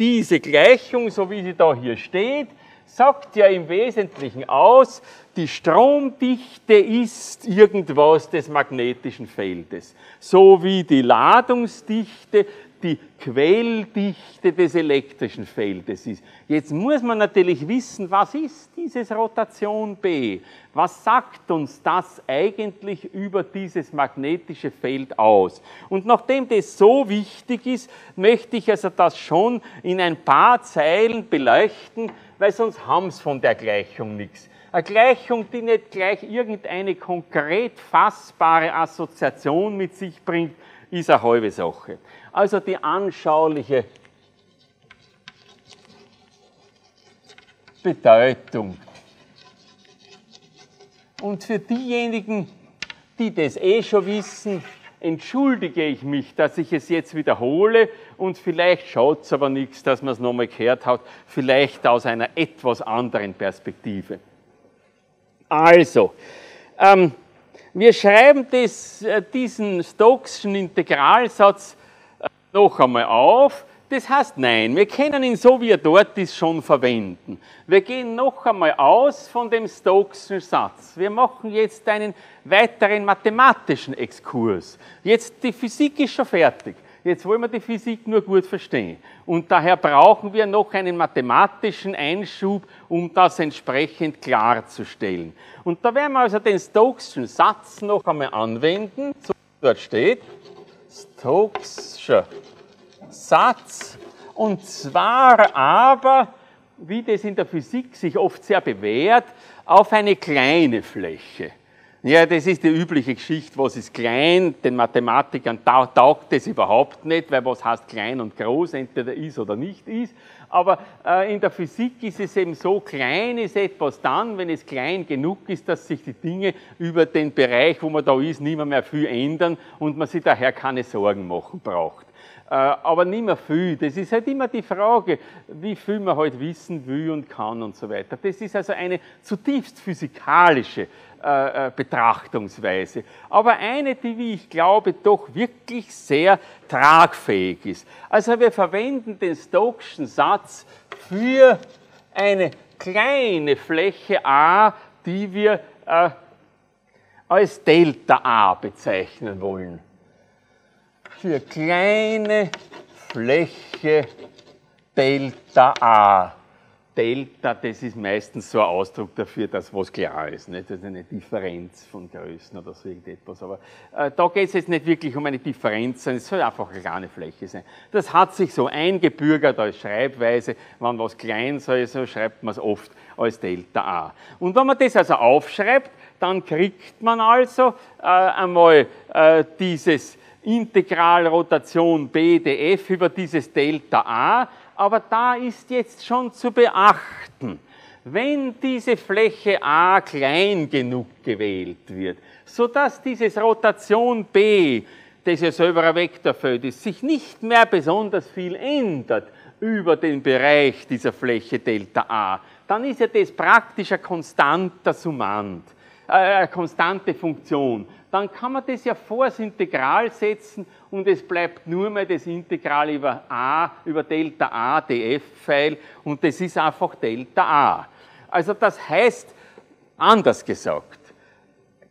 A: diese Gleichung, so wie sie da hier steht, sagt ja im Wesentlichen aus, die Stromdichte ist irgendwas des magnetischen Feldes, so wie die Ladungsdichte die Quelldichte des elektrischen Feldes ist. Jetzt muss man natürlich wissen, was ist dieses Rotation B? Was sagt uns das eigentlich über dieses magnetische Feld aus? Und nachdem das so wichtig ist, möchte ich also das schon in ein paar Zeilen beleuchten, weil sonst haben es von der Gleichung nichts. Eine Gleichung, die nicht gleich irgendeine konkret fassbare Assoziation mit sich bringt, ist eine halbe Sache. Also die anschauliche Bedeutung. Und für diejenigen, die das eh schon wissen, entschuldige ich mich, dass ich es jetzt wiederhole und vielleicht schaut es aber nichts, dass man es nochmal gehört hat, vielleicht aus einer etwas anderen Perspektive. Also, ähm, wir schreiben das, äh, diesen Stokeschen Integralsatz noch einmal auf. Das heißt, nein, wir können ihn so wie er dort ist schon verwenden. Wir gehen noch einmal aus von dem Stokeschen Satz. Wir machen jetzt einen weiteren mathematischen Exkurs. Jetzt, die Physik ist schon fertig. Jetzt wollen wir die Physik nur gut verstehen. Und daher brauchen wir noch einen mathematischen Einschub, um das entsprechend klarzustellen. Und da werden wir also den Stokeschen Satz noch einmal anwenden. So dort steht Stokescher Satz. Und zwar aber, wie das in der Physik sich oft sehr bewährt, auf eine kleine Fläche. Ja, das ist die übliche Geschichte, was ist klein, den Mathematikern taugt das überhaupt nicht, weil was heißt klein und groß, entweder ist oder nicht ist. Aber äh, in der Physik ist es eben so, klein ist etwas dann, wenn es klein genug ist, dass sich die Dinge über den Bereich, wo man da ist, nicht mehr, mehr viel ändern und man sich daher keine Sorgen machen braucht. Äh, aber nicht mehr viel. Das ist halt immer die Frage, wie viel man halt wissen will und kann und so weiter. Das ist also eine zutiefst physikalische äh, äh, Betrachtungsweise. Aber eine, die, wie ich glaube, doch wirklich sehr tragfähig ist. Also wir verwenden den Stokeschen Satz für eine kleine Fläche A, die wir äh, als Delta A bezeichnen wollen für kleine Fläche Delta A. Delta, das ist meistens so ein Ausdruck dafür, dass was klar ist. Nicht? Das ist eine Differenz von Größen oder so irgendetwas. Aber äh, da geht es jetzt nicht wirklich um eine Differenz, sondern es soll einfach eine kleine Fläche sein. Das hat sich so eingebürgert als Schreibweise. Wenn was klein soll, so schreibt man es oft als Delta A. Und wenn man das also aufschreibt, dann kriegt man also äh, einmal äh, dieses Integralrotation BDF über dieses Delta A, aber da ist jetzt schon zu beachten, wenn diese Fläche A klein genug gewählt wird, sodass dieses Rotation B, das ja selber ein Vektorfeld ist, sich nicht mehr besonders viel ändert über den Bereich dieser Fläche Delta A, dann ist ja das praktisch ein konstanter Summand, äh, eine konstante Funktion dann kann man das ja vor das Integral setzen und es bleibt nur mehr das Integral über a, über Delta a df-Pfeil und das ist einfach Delta a. Also das heißt, anders gesagt,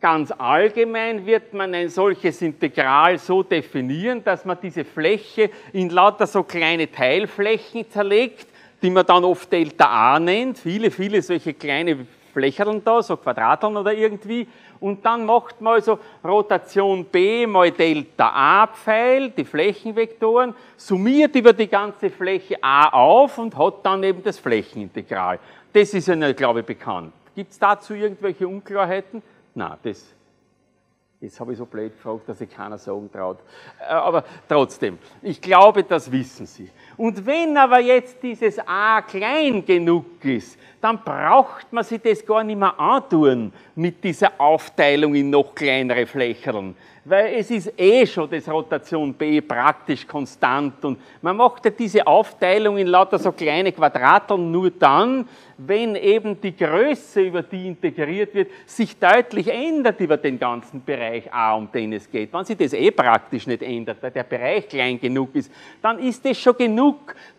A: ganz allgemein wird man ein solches Integral so definieren, dass man diese Fläche in lauter so kleine Teilflächen zerlegt, die man dann oft Delta a nennt, viele, viele solche kleine Flächerln da, so Quadrateln oder irgendwie, und dann macht man also Rotation B mal Delta A Pfeil, die Flächenvektoren, summiert über die ganze Fläche A auf und hat dann eben das Flächenintegral. Das ist ja, glaube ich, bekannt. Gibt es dazu irgendwelche Unklarheiten? Na, das Jetzt habe ich so blöd gefragt, dass ich keiner sagen traut. Äh, aber trotzdem, ich glaube, das wissen Sie. Und wenn aber jetzt dieses a klein genug ist, dann braucht man sich das gar nicht mehr antun mit dieser Aufteilung in noch kleinere Flächen. Weil es ist eh schon das Rotation B praktisch konstant und man macht ja diese Aufteilung in lauter so kleine Quadrateln nur dann, wenn eben die Größe, über die integriert wird, sich deutlich ändert über den ganzen Bereich A, um den es geht. Wenn sich das eh praktisch nicht ändert, weil der Bereich klein genug ist, dann ist es schon genug,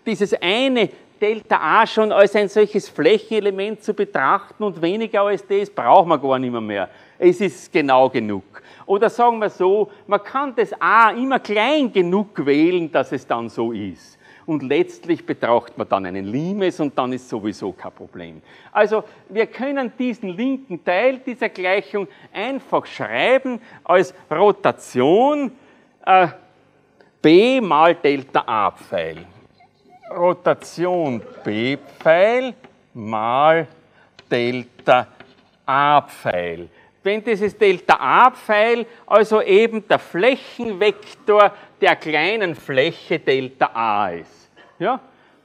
A: dieses eine Delta A schon als ein solches Flächenelement zu betrachten und weniger als das braucht man gar nicht mehr, mehr. Es ist genau genug. Oder sagen wir so, man kann das A immer klein genug wählen, dass es dann so ist. Und letztlich betrachtet man dann einen Limes und dann ist sowieso kein Problem. Also wir können diesen linken Teil dieser Gleichung einfach schreiben als Rotation äh, B mal Delta A-Pfeil. Rotation B-Pfeil mal Delta A-Pfeil. Wenn dieses Delta A-Pfeil also eben der Flächenvektor der kleinen Fläche Delta A ist. Ja?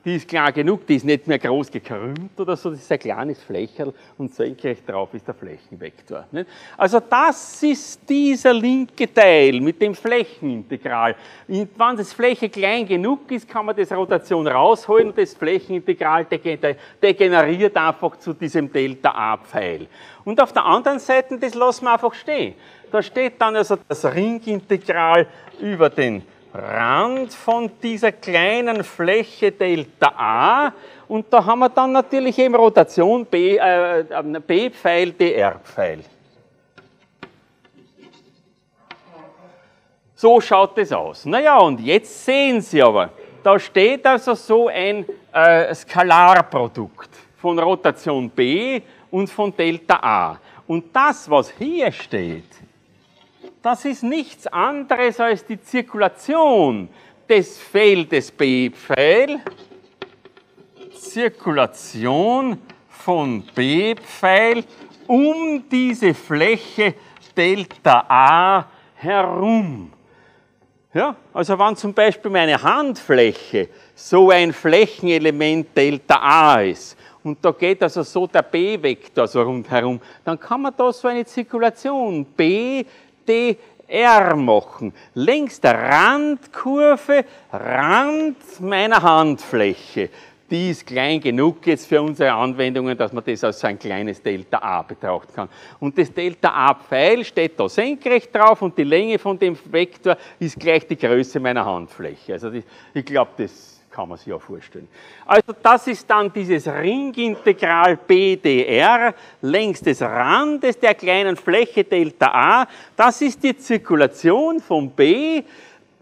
A: Die ist klar genug, die ist nicht mehr groß gekrümmt oder so, das ist ein kleines Flächerl und senkrecht drauf ist der Flächenvektor. Nicht? Also das ist dieser linke Teil mit dem Flächenintegral. Wenn das Fläche klein genug ist, kann man das Rotation rausholen und das Flächenintegral degeneriert einfach zu diesem Delta A-Pfeil. Und auf der anderen Seite, das lassen wir einfach stehen. Da steht dann also das Ringintegral über den Rand von dieser kleinen Fläche Delta A und da haben wir dann natürlich eben Rotation B, äh, B-Pfeil, DR-Pfeil. So schaut es aus. Naja, und jetzt sehen Sie aber, da steht also so ein äh, Skalarprodukt von Rotation B und von Delta A. Und das, was hier steht, das ist nichts anderes als die Zirkulation des Feldes B-Pfeil, Zirkulation von B-Pfeil um diese Fläche Delta A herum. Ja, also wenn zum Beispiel meine Handfläche so ein Flächenelement Delta A ist und da geht also so der B-Vektor so rundherum, dann kann man da so eine Zirkulation B DR machen. Längs der Randkurve, Rand meiner Handfläche. Die ist klein genug jetzt für unsere Anwendungen, dass man das als ein kleines Delta A betrachten kann. Und das Delta A-Pfeil steht da senkrecht drauf und die Länge von dem Vektor ist gleich die Größe meiner Handfläche. Also ich glaube, das kann man sich ja vorstellen. Also das ist dann dieses Ringintegral BDR längs des Randes der kleinen Fläche Delta A. Das ist die Zirkulation von B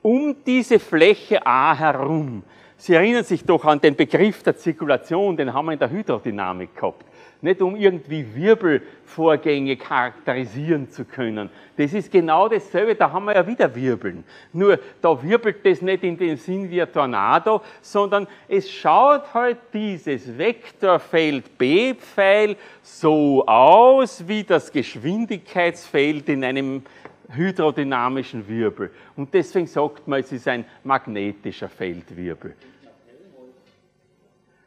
A: um diese Fläche A herum. Sie erinnern sich doch an den Begriff der Zirkulation, den haben wir in der Hydrodynamik gehabt nicht um irgendwie Wirbelvorgänge charakterisieren zu können. Das ist genau dasselbe, da haben wir ja wieder Wirbeln. Nur da wirbelt das nicht in dem Sinn wie ein Tornado, sondern es schaut halt dieses Vektorfeld B-Pfeil so aus wie das Geschwindigkeitsfeld in einem hydrodynamischen Wirbel. Und deswegen sagt man, es ist ein magnetischer Feldwirbel.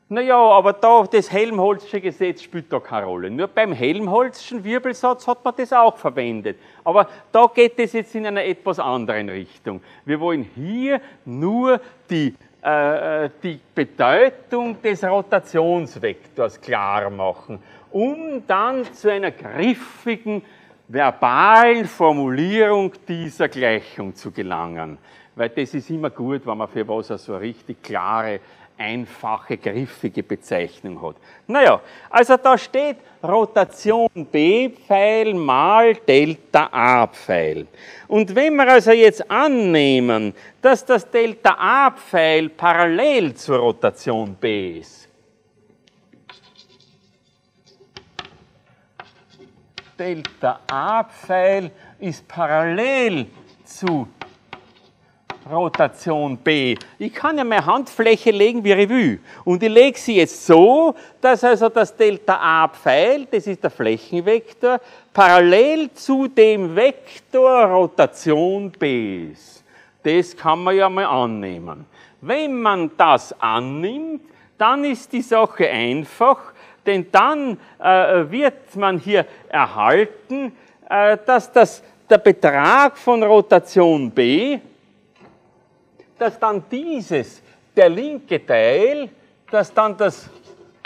A: Naja, aber da das Helmholtzsche Gesetz spielt da keine Rolle. Nur beim Helmholtzschen Wirbelsatz hat man das auch verwendet. Aber da geht es jetzt in einer etwas anderen Richtung. Wir wollen hier nur die, äh, äh die Bedeutung des Rotationsvektors klar machen, um dann zu einer griffigen, verbalen Formulierung dieser Gleichung zu gelangen. Weil das ist immer gut, wenn man für was so eine richtig klare einfache, griffige Bezeichnung hat. Naja, also da steht Rotation B-Pfeil mal Delta A-Pfeil. Und wenn wir also jetzt annehmen, dass das Delta A-Pfeil parallel zur Rotation B ist, Delta A-Pfeil ist parallel zu Rotation B. Ich kann ja meine Handfläche legen wie Revue. Und ich lege sie jetzt so, dass also das Delta A-Pfeil, das ist der Flächenvektor, parallel zu dem Vektor Rotation B ist. Das kann man ja mal annehmen. Wenn man das annimmt, dann ist die Sache einfach, denn dann äh, wird man hier erhalten, äh, dass das, der Betrag von Rotation B dass dann dieses, der linke Teil, dass dann das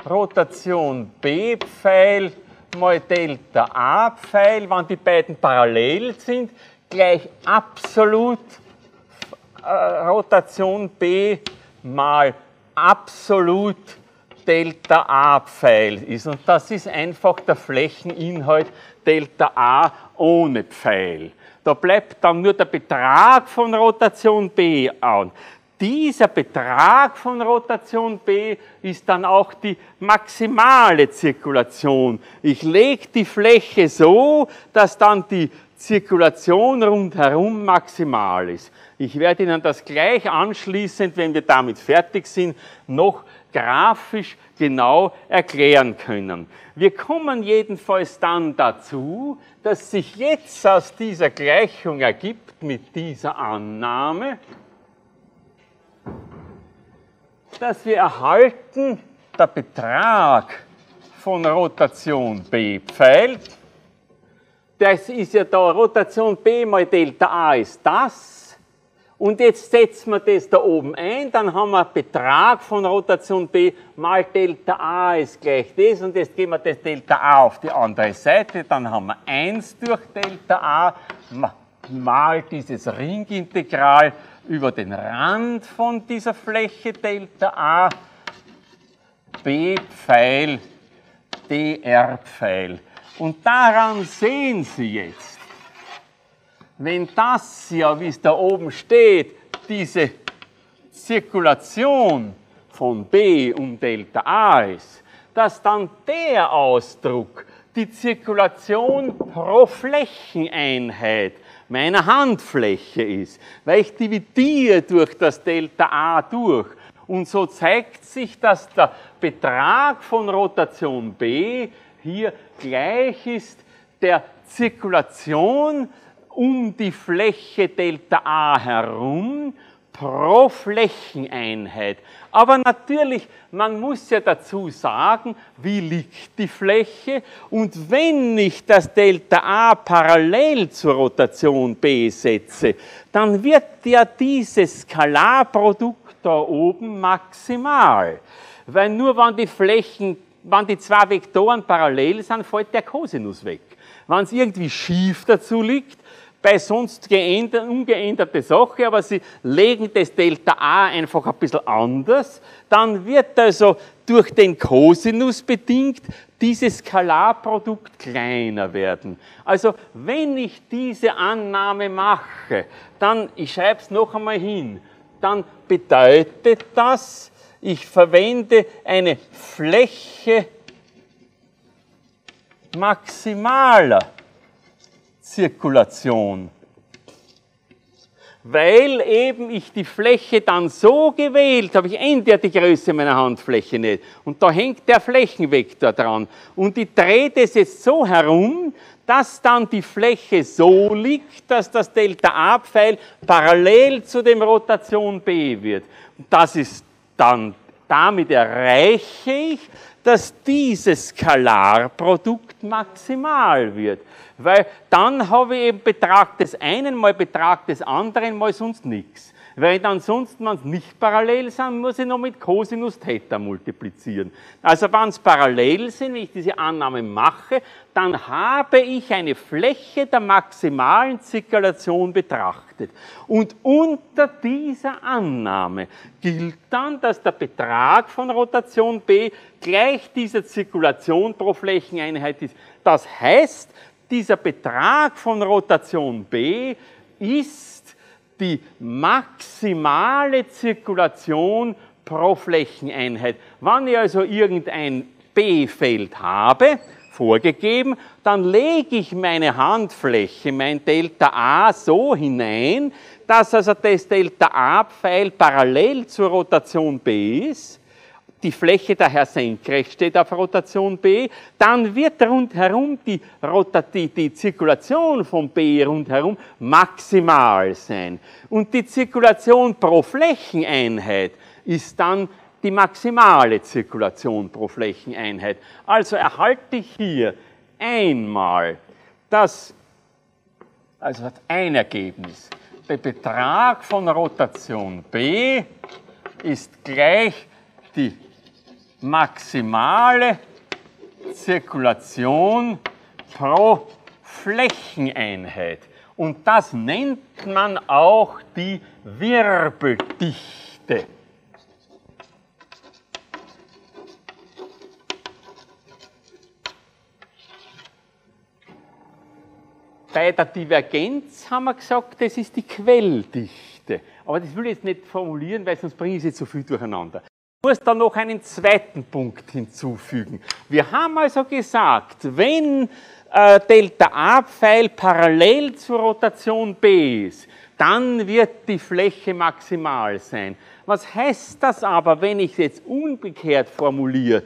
A: Rotation B-Pfeil mal Delta A-Pfeil, wenn die beiden parallel sind, gleich absolut äh, Rotation B mal absolut Delta A-Pfeil ist. Und das ist einfach der Flächeninhalt Delta A ohne Pfeil. Da bleibt dann nur der Betrag von Rotation B an. Dieser Betrag von Rotation B ist dann auch die maximale Zirkulation. Ich lege die Fläche so, dass dann die Zirkulation rundherum maximal ist. Ich werde Ihnen das gleich anschließend, wenn wir damit fertig sind, noch grafisch genau erklären können. Wir kommen jedenfalls dann dazu, dass sich jetzt aus dieser Gleichung ergibt mit dieser Annahme, dass wir erhalten, der Betrag von Rotation B Pfeil das ist ja da, Rotation B mal Delta A ist das. Und jetzt setzen wir das da oben ein, dann haben wir Betrag von Rotation B mal Delta A ist gleich das und jetzt geben wir das Delta A auf die andere Seite, dann haben wir 1 durch Delta A mal dieses Ringintegral über den Rand von dieser Fläche Delta A B Pfeil dr Pfeil. Und daran sehen Sie jetzt, wenn das ja, wie es da oben steht, diese Zirkulation von B um Delta A ist, dass dann der Ausdruck die Zirkulation pro Flächeneinheit meiner Handfläche ist, weil ich dividiere durch das Delta A durch. Und so zeigt sich, dass der Betrag von Rotation B hier gleich ist der Zirkulation um die Fläche Delta A herum pro Flächeneinheit. Aber natürlich, man muss ja dazu sagen, wie liegt die Fläche und wenn ich das Delta A parallel zur Rotation B setze, dann wird ja dieses Skalarprodukt da oben maximal. Weil nur wenn die Flächen wenn die zwei Vektoren parallel sind, fällt der Kosinus weg. Wenn es irgendwie schief dazu liegt, bei sonst geändert, ungeänderte Sache, aber Sie legen das Delta A einfach ein bisschen anders, dann wird also durch den Kosinus bedingt dieses Skalarprodukt kleiner werden. Also wenn ich diese Annahme mache, dann, ich schreibe es noch einmal hin, dann bedeutet das, ich verwende eine Fläche maximaler Zirkulation, weil eben ich die Fläche dann so gewählt habe, ich ändere die Größe meiner Handfläche nicht und da hängt der Flächenvektor dran und ich drehe das jetzt so herum, dass dann die Fläche so liegt, dass das Delta-A-Pfeil parallel zu dem Rotation B wird. Das ist dann damit erreiche ich, dass dieses Skalarprodukt maximal wird. Weil dann habe ich eben Betrag des einen mal Betrag des anderen mal sonst nichts. Weil ansonsten, wenn es nicht parallel sind, muss ich noch mit Cosinus Theta multiplizieren. Also wenn es parallel sind, wenn ich diese Annahme mache, dann habe ich eine Fläche der maximalen Zirkulation betrachtet. Und unter dieser Annahme gilt dann, dass der Betrag von Rotation B gleich dieser Zirkulation pro Flächeneinheit ist. Das heißt, dieser Betrag von Rotation B ist die maximale Zirkulation pro Flächeneinheit. Wenn ich also irgendein B-Feld habe, vorgegeben, dann lege ich meine Handfläche, mein Delta A so hinein, dass also das Delta A-Pfeil parallel zur Rotation B ist die Fläche daher senkrecht steht auf Rotation B, dann wird rundherum die, die, die Zirkulation von B rundherum maximal sein. Und die Zirkulation pro Flächeneinheit ist dann die maximale Zirkulation pro Flächeneinheit. Also erhalte ich hier einmal das, also hat ein Ergebnis. Der Betrag von Rotation B ist gleich die maximale Zirkulation pro Flächeneinheit. Und das nennt man auch die Wirbeldichte. Bei der Divergenz haben wir gesagt, das ist die Quelldichte. Aber das will ich jetzt nicht formulieren, weil sonst bringe ich es jetzt so viel durcheinander. Muss da noch einen zweiten Punkt hinzufügen. Wir haben also gesagt, wenn äh, Delta A-Pfeil parallel zur Rotation B ist, dann wird die Fläche maximal sein. Was heißt das aber, wenn ich es jetzt umgekehrt formuliere?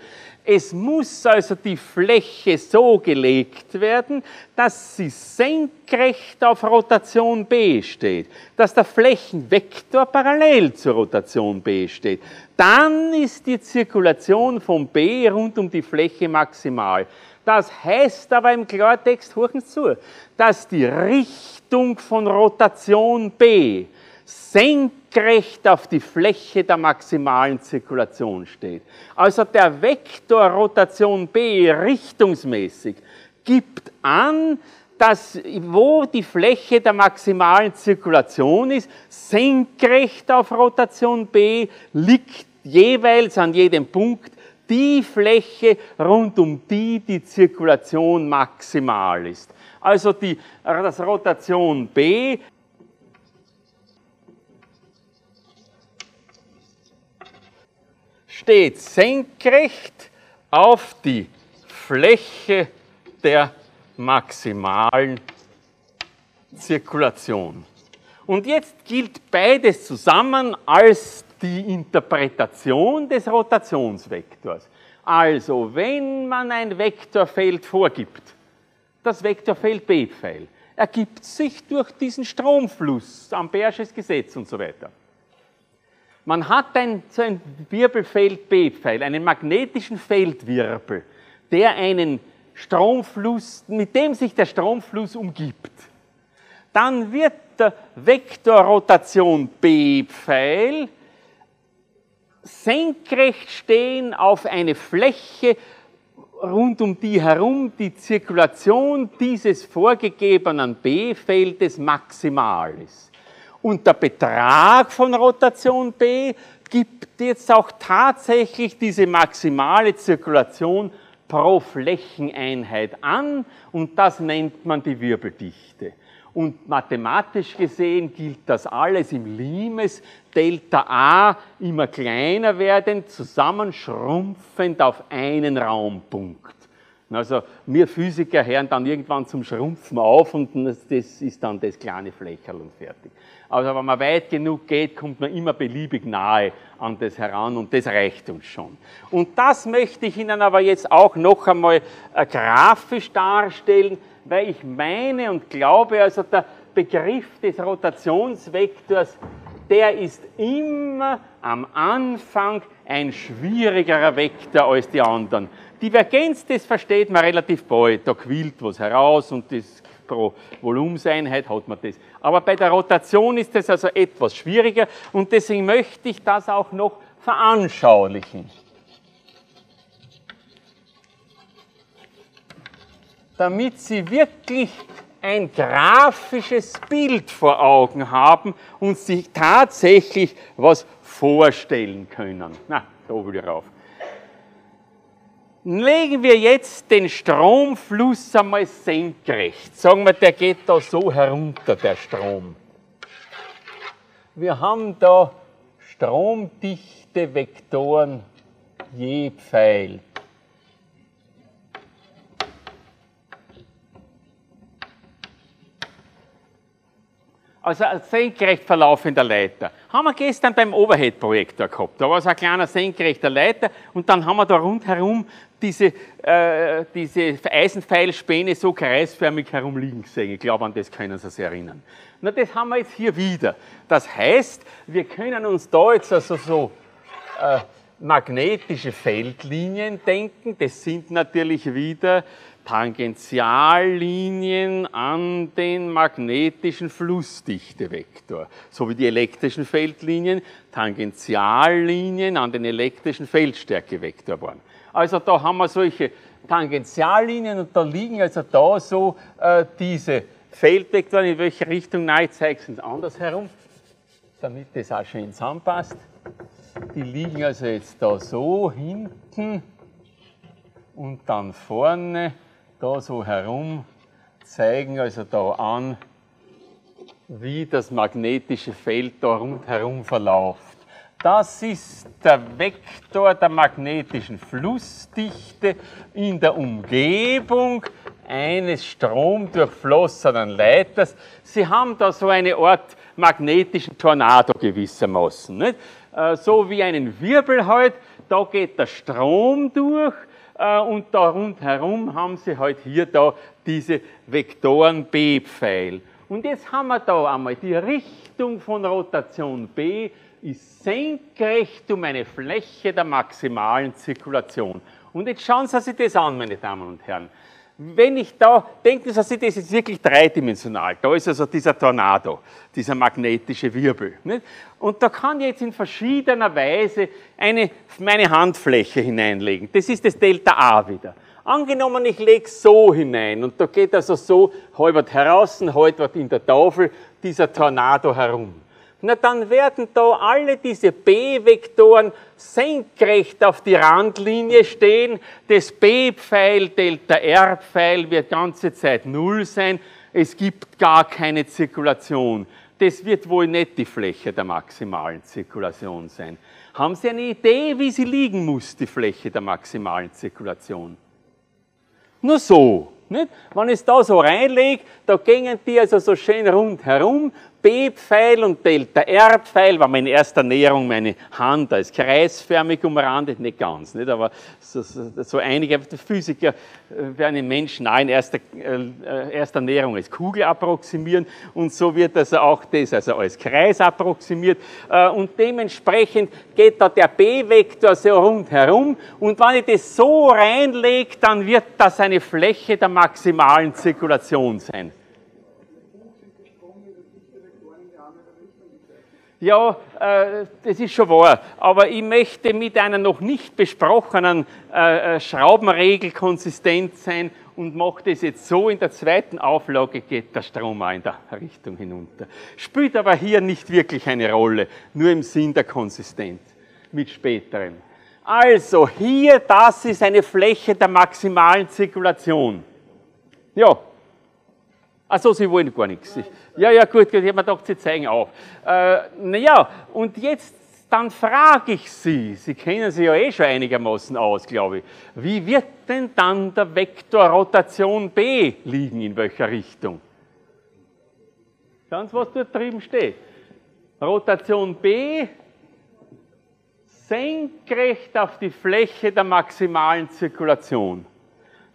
A: Es muss also die Fläche so gelegt werden, dass sie senkrecht auf Rotation B steht, dass der Flächenvektor parallel zur Rotation B steht. Dann ist die Zirkulation von B rund um die Fläche maximal. Das heißt aber im Klartext, hören Sie zu, dass die Richtung von Rotation B senkrecht auf die Fläche der maximalen Zirkulation steht. Also der Vektor Rotation B richtungsmäßig gibt an, dass wo die Fläche der maximalen Zirkulation ist, senkrecht auf Rotation B liegt jeweils an jedem Punkt die Fläche, rund um die die Zirkulation maximal ist. Also die, das Rotation B steht senkrecht auf die Fläche der maximalen Zirkulation. Und jetzt gilt beides zusammen als die Interpretation des Rotationsvektors. Also, wenn man ein Vektorfeld vorgibt, das Vektorfeld B-Pfeil, ergibt sich durch diesen Stromfluss, Ampere'sches Gesetz und so weiter. Man hat ein, so ein Wirbelfeld B-Pfeil, einen magnetischen Feldwirbel, der einen Stromfluss, mit dem sich der Stromfluss umgibt. Dann wird der Vektorrotation B-Pfeil senkrecht stehen auf eine Fläche rund um die herum die Zirkulation dieses vorgegebenen B-Feldes maximal ist. Und der Betrag von Rotation B gibt jetzt auch tatsächlich diese maximale Zirkulation pro Flächeneinheit an und das nennt man die Wirbeldichte. Und mathematisch gesehen gilt das alles im Limes, Delta A immer kleiner werden, zusammenschrumpfend auf einen Raumpunkt. Also wir Physiker hören dann irgendwann zum Schrumpfen auf und das ist dann das kleine Flächerl und fertig. Also wenn man weit genug geht, kommt man immer beliebig nahe an das heran und das reicht uns schon. Und das möchte ich Ihnen aber jetzt auch noch einmal äh, grafisch darstellen, weil ich meine und glaube, also der Begriff des Rotationsvektors, der ist immer am Anfang ein schwierigerer Vektor als die anderen. Divergenz, das versteht man relativ bald. Da quillt was heraus und das pro Volumenseinheit hat man das. Aber bei der Rotation ist das also etwas schwieriger und deswegen möchte ich das auch noch veranschaulichen. Damit Sie wirklich ein grafisches Bild vor Augen haben und sich tatsächlich was vorstellen können. Na, da will ich rauf. Legen wir jetzt den Stromfluss einmal senkrecht. Sagen wir, der geht da so herunter, der Strom. Wir haben da stromdichte Vektoren je Pfeil. also ein senkrecht verlaufender Leiter. Haben wir gestern beim Overhead-Projektor gehabt. Da war es ein kleiner senkrechter Leiter und dann haben wir da rundherum diese, äh, diese Eisenpfeilspäne so kreisförmig herumliegen gesehen. Ich glaube, an das können Sie sich erinnern. Na, das haben wir jetzt hier wieder. Das heißt, wir können uns da jetzt also so äh, magnetische Feldlinien denken. Das sind natürlich wieder Tangentiallinien an den magnetischen Flussdichtevektor, so wie die elektrischen Feldlinien Tangentiallinien an den elektrischen Feldstärkevektor waren. Also da haben wir solche Tangentiallinien und da liegen also da so äh, diese Feldvektoren, in welche Richtung, nein, ich zeige es anders herum, damit das auch schön zusammenpasst. Die liegen also jetzt da so hinten und dann vorne da so herum zeigen also da an, wie das magnetische Feld da rundherum verläuft. Das ist der Vektor der magnetischen Flussdichte in der Umgebung eines stromdurchflossenen Leiters. Sie haben da so eine Art magnetischen Tornado gewissermaßen. Nicht? Äh, so wie einen Wirbel halt, da geht der Strom durch äh, und da rundherum haben Sie halt hier da diese Vektoren B-Pfeil. Und jetzt haben wir da einmal die Richtung von Rotation B ist senkrecht um eine Fläche der maximalen Zirkulation. Und jetzt schauen Sie sich das an, meine Damen und Herren. Wenn ich da, denken Sie sich, das ist wirklich dreidimensional. Da ist also dieser Tornado, dieser magnetische Wirbel. Nicht? Und da kann ich jetzt in verschiedener Weise eine, meine Handfläche hineinlegen. Das ist das Delta A wieder. Angenommen, ich lege so hinein und da geht also so halbert heraus, halbert in der Tafel dieser Tornado herum na dann werden da alle diese B-Vektoren senkrecht auf die Randlinie stehen. Das B-Pfeil, Delta R-Pfeil wird ganze Zeit Null sein. Es gibt gar keine Zirkulation. Das wird wohl nicht die Fläche der maximalen Zirkulation sein. Haben Sie eine Idee, wie sie liegen muss, die Fläche der maximalen Zirkulation? Nur so. Nicht? Wenn ich es da so reinlege, da gingen die also so schön rundherum B-Pfeil und Delta R-Pfeil war meine erste Näherung, meine Hand als kreisförmig umrandet, nicht ganz, nicht, aber so, so, so einige Physiker äh, werden den Menschen auch in erster, äh, erster Näherung als Kugel approximieren. Und so wird also auch das also als Kreis approximiert. Äh, und dementsprechend geht da der B-Vektor so rundherum. Und wenn ich das so reinlege, dann wird das eine Fläche der maximalen Zirkulation sein. Ja, äh, das ist schon wahr. Aber ich möchte mit einer noch nicht besprochenen äh, äh, Schraubenregel konsistent sein und mache das jetzt so. In der zweiten Auflage geht der Strom auch in der Richtung hinunter. Spielt aber hier nicht wirklich eine Rolle, nur im Sinn der Konsistenz mit späteren. Also hier, das ist eine Fläche der maximalen Zirkulation. Ja, Achso, Sie wollen gar nichts. Ja, ja, gut, gut ich habe mir gedacht, Sie zeigen auf. Äh, naja, und jetzt, dann frage ich Sie, Sie kennen sich ja eh schon einigermaßen aus, glaube ich. Wie wird denn dann der Vektor Rotation B liegen, in welcher Richtung? Ganz was dort drüben steht. Rotation B senkrecht auf die Fläche der maximalen Zirkulation.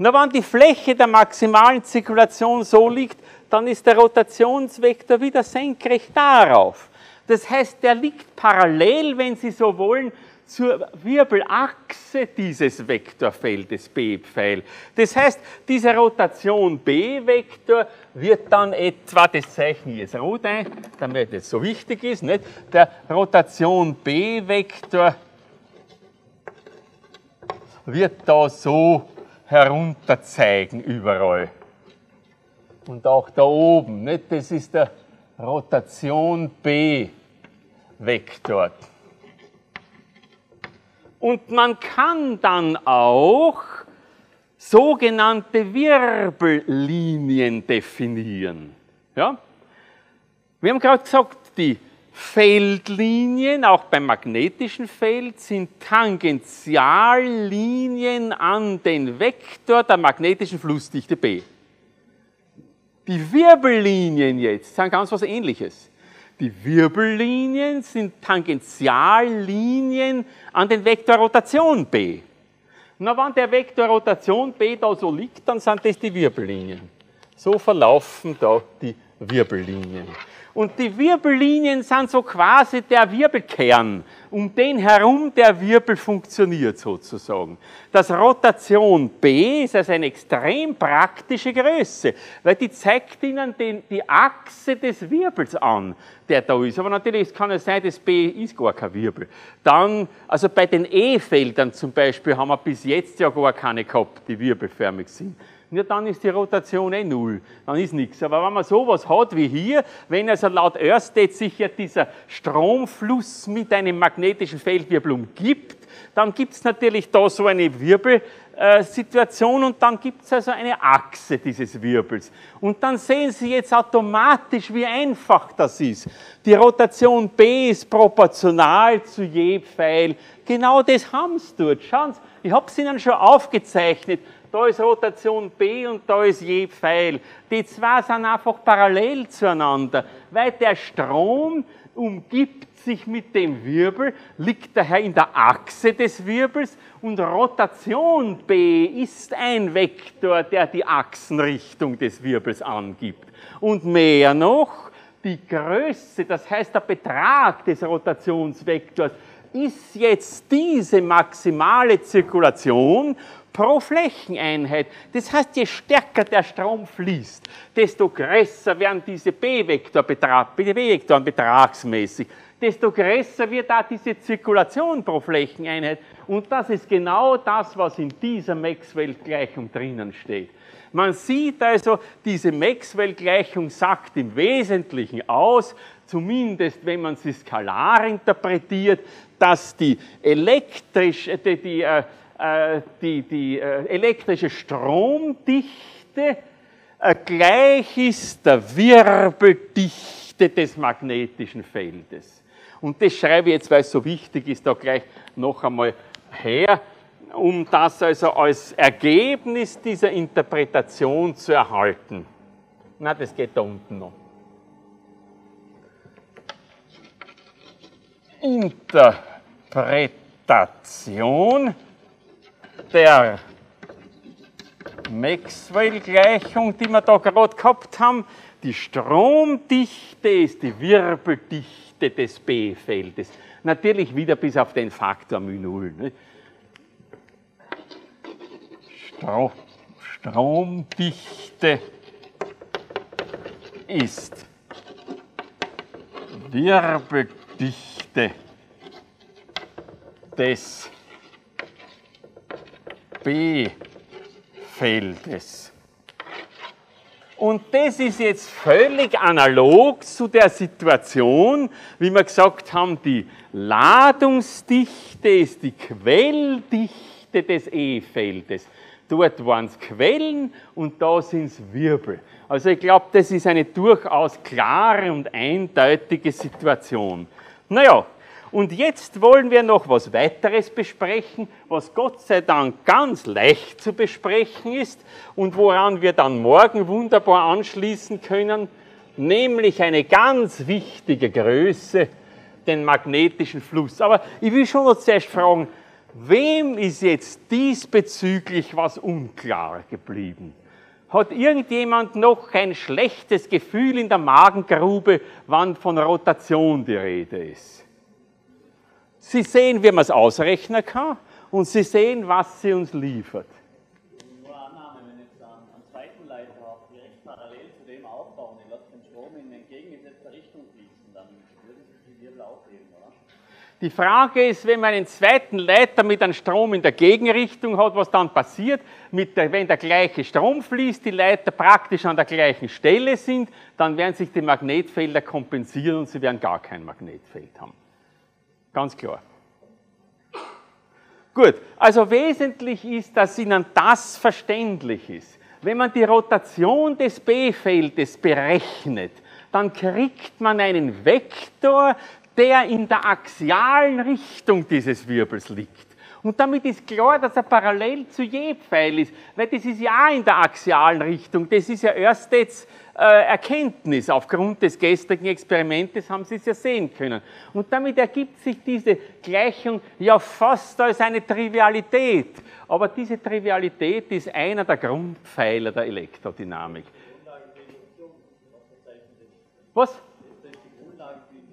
A: Nur wenn die Fläche der maximalen Zirkulation so liegt, dann ist der Rotationsvektor wieder senkrecht darauf. Das heißt, der liegt parallel, wenn Sie so wollen, zur Wirbelachse dieses Vektorfeldes B-Pfeil. Das heißt, diese Rotation B-Vektor wird dann etwa, das zeichne ich jetzt rot ein, damit es so wichtig ist, nicht? der Rotation B-Vektor wird da so herunter zeigen überall. Und auch da oben, nicht? das ist der Rotation B-Vektor. Und man kann dann auch sogenannte Wirbellinien definieren. Ja? Wir haben gerade gesagt, die Feldlinien, auch beim magnetischen Feld, sind Tangentiallinien an den Vektor der magnetischen Flussdichte B. Die Wirbellinien jetzt sind ganz was Ähnliches. Die Wirbellinien sind Tangentiallinien an den Vektor Rotation B. Na, wenn der Vektor Rotation B da so liegt, dann sind das die Wirbellinien. So verlaufen da die Wirbellinien. Und die Wirbellinien sind so quasi der Wirbelkern, um den herum der Wirbel funktioniert sozusagen. Das Rotation B ist also eine extrem praktische Größe, weil die zeigt Ihnen den, die Achse des Wirbels an, der da ist. Aber natürlich kann es sein, das B ist gar kein Wirbel. Dann, also bei den E-Feldern zum Beispiel haben wir bis jetzt ja gar keine gehabt, die wirbelförmig sind ja, dann ist die Rotation eh null, dann ist nichts. Aber wenn man sowas hat wie hier, wenn also laut Ørsted sich ja dieser Stromfluss mit einem magnetischen Feldwirbel umgibt, dann gibt es natürlich da so eine Wirbel, äh, und dann gibt es also eine Achse dieses Wirbels. Und dann sehen Sie jetzt automatisch, wie einfach das ist. Die Rotation B ist proportional zu je Pfeil. Genau das haben Sie dort. Schauen Sie, ich habe es Ihnen schon aufgezeichnet. Da ist Rotation B und da ist je Pfeil. Die zwei sind einfach parallel zueinander, weil der Strom umgibt sich mit dem Wirbel, liegt daher in der Achse des Wirbels und Rotation B ist ein Vektor, der die Achsenrichtung des Wirbels angibt. Und mehr noch, die Größe, das heißt der Betrag des Rotationsvektors, ist jetzt diese maximale Zirkulation pro Flächeneinheit. Das heißt, je stärker der Strom fließt, desto größer werden diese B-Vektoren betragsmäßig, desto größer wird da diese Zirkulation pro Flächeneinheit. Und das ist genau das, was in dieser Maxwell-Gleichung drinnen steht. Man sieht also, diese Maxwell-Gleichung sagt im Wesentlichen aus, zumindest wenn man sie skalar interpretiert, dass die, elektrisch, äh, die, die, äh, die, die elektrische Stromdichte gleich ist der Wirbeldichte des magnetischen Feldes. Und das schreibe ich jetzt, weil es so wichtig ist, da gleich noch einmal her, um das also als Ergebnis dieser Interpretation zu erhalten. Na, das geht da unten noch. Interpretation der Maxwell-Gleichung, die wir da gerade gehabt haben. Die Stromdichte ist die Wirbeldichte des B-Feldes. Natürlich wieder bis auf den Faktor μ0. Ne? Stromdichte ist Wirbeldichte des B-Feldes. Und das ist jetzt völlig analog zu der Situation, wie wir gesagt haben, die Ladungsdichte ist die Quelldichte des E-Feldes. Dort waren es Quellen und da sind es Wirbel. Also ich glaube, das ist eine durchaus klare und eindeutige Situation. Naja, und jetzt wollen wir noch was weiteres besprechen, was Gott sei Dank ganz leicht zu besprechen ist und woran wir dann morgen wunderbar anschließen können, nämlich eine ganz wichtige Größe, den magnetischen Fluss. Aber ich will schon noch zuerst fragen, wem ist jetzt diesbezüglich was unklar geblieben? Hat irgendjemand noch ein schlechtes Gefühl in der Magengrube, wann von Rotation die Rede ist? Sie sehen, wie man es ausrechnen kann und Sie sehen, was sie uns liefert.
B: Die
A: Frage ist, wenn man einen zweiten Leiter mit einem Strom in der Gegenrichtung hat, was dann passiert, der, wenn der gleiche Strom fließt, die Leiter praktisch an der gleichen Stelle sind, dann werden sich die Magnetfelder kompensieren und sie werden gar kein Magnetfeld haben. Ganz klar. Gut, also wesentlich ist, dass Ihnen das verständlich ist. Wenn man die Rotation des B-Feldes berechnet, dann kriegt man einen Vektor, der in der axialen Richtung dieses Wirbels liegt. Und damit ist klar, dass er parallel zu je Pfeil ist, weil das ist ja auch in der axialen Richtung. Das ist ja erst jetzt äh, Erkenntnis. Aufgrund des gestrigen Experimentes haben Sie es ja sehen können. Und damit ergibt sich diese Gleichung ja fast als eine Trivialität. Aber diese Trivialität ist einer der Grundpfeiler der Elektrodynamik. Was?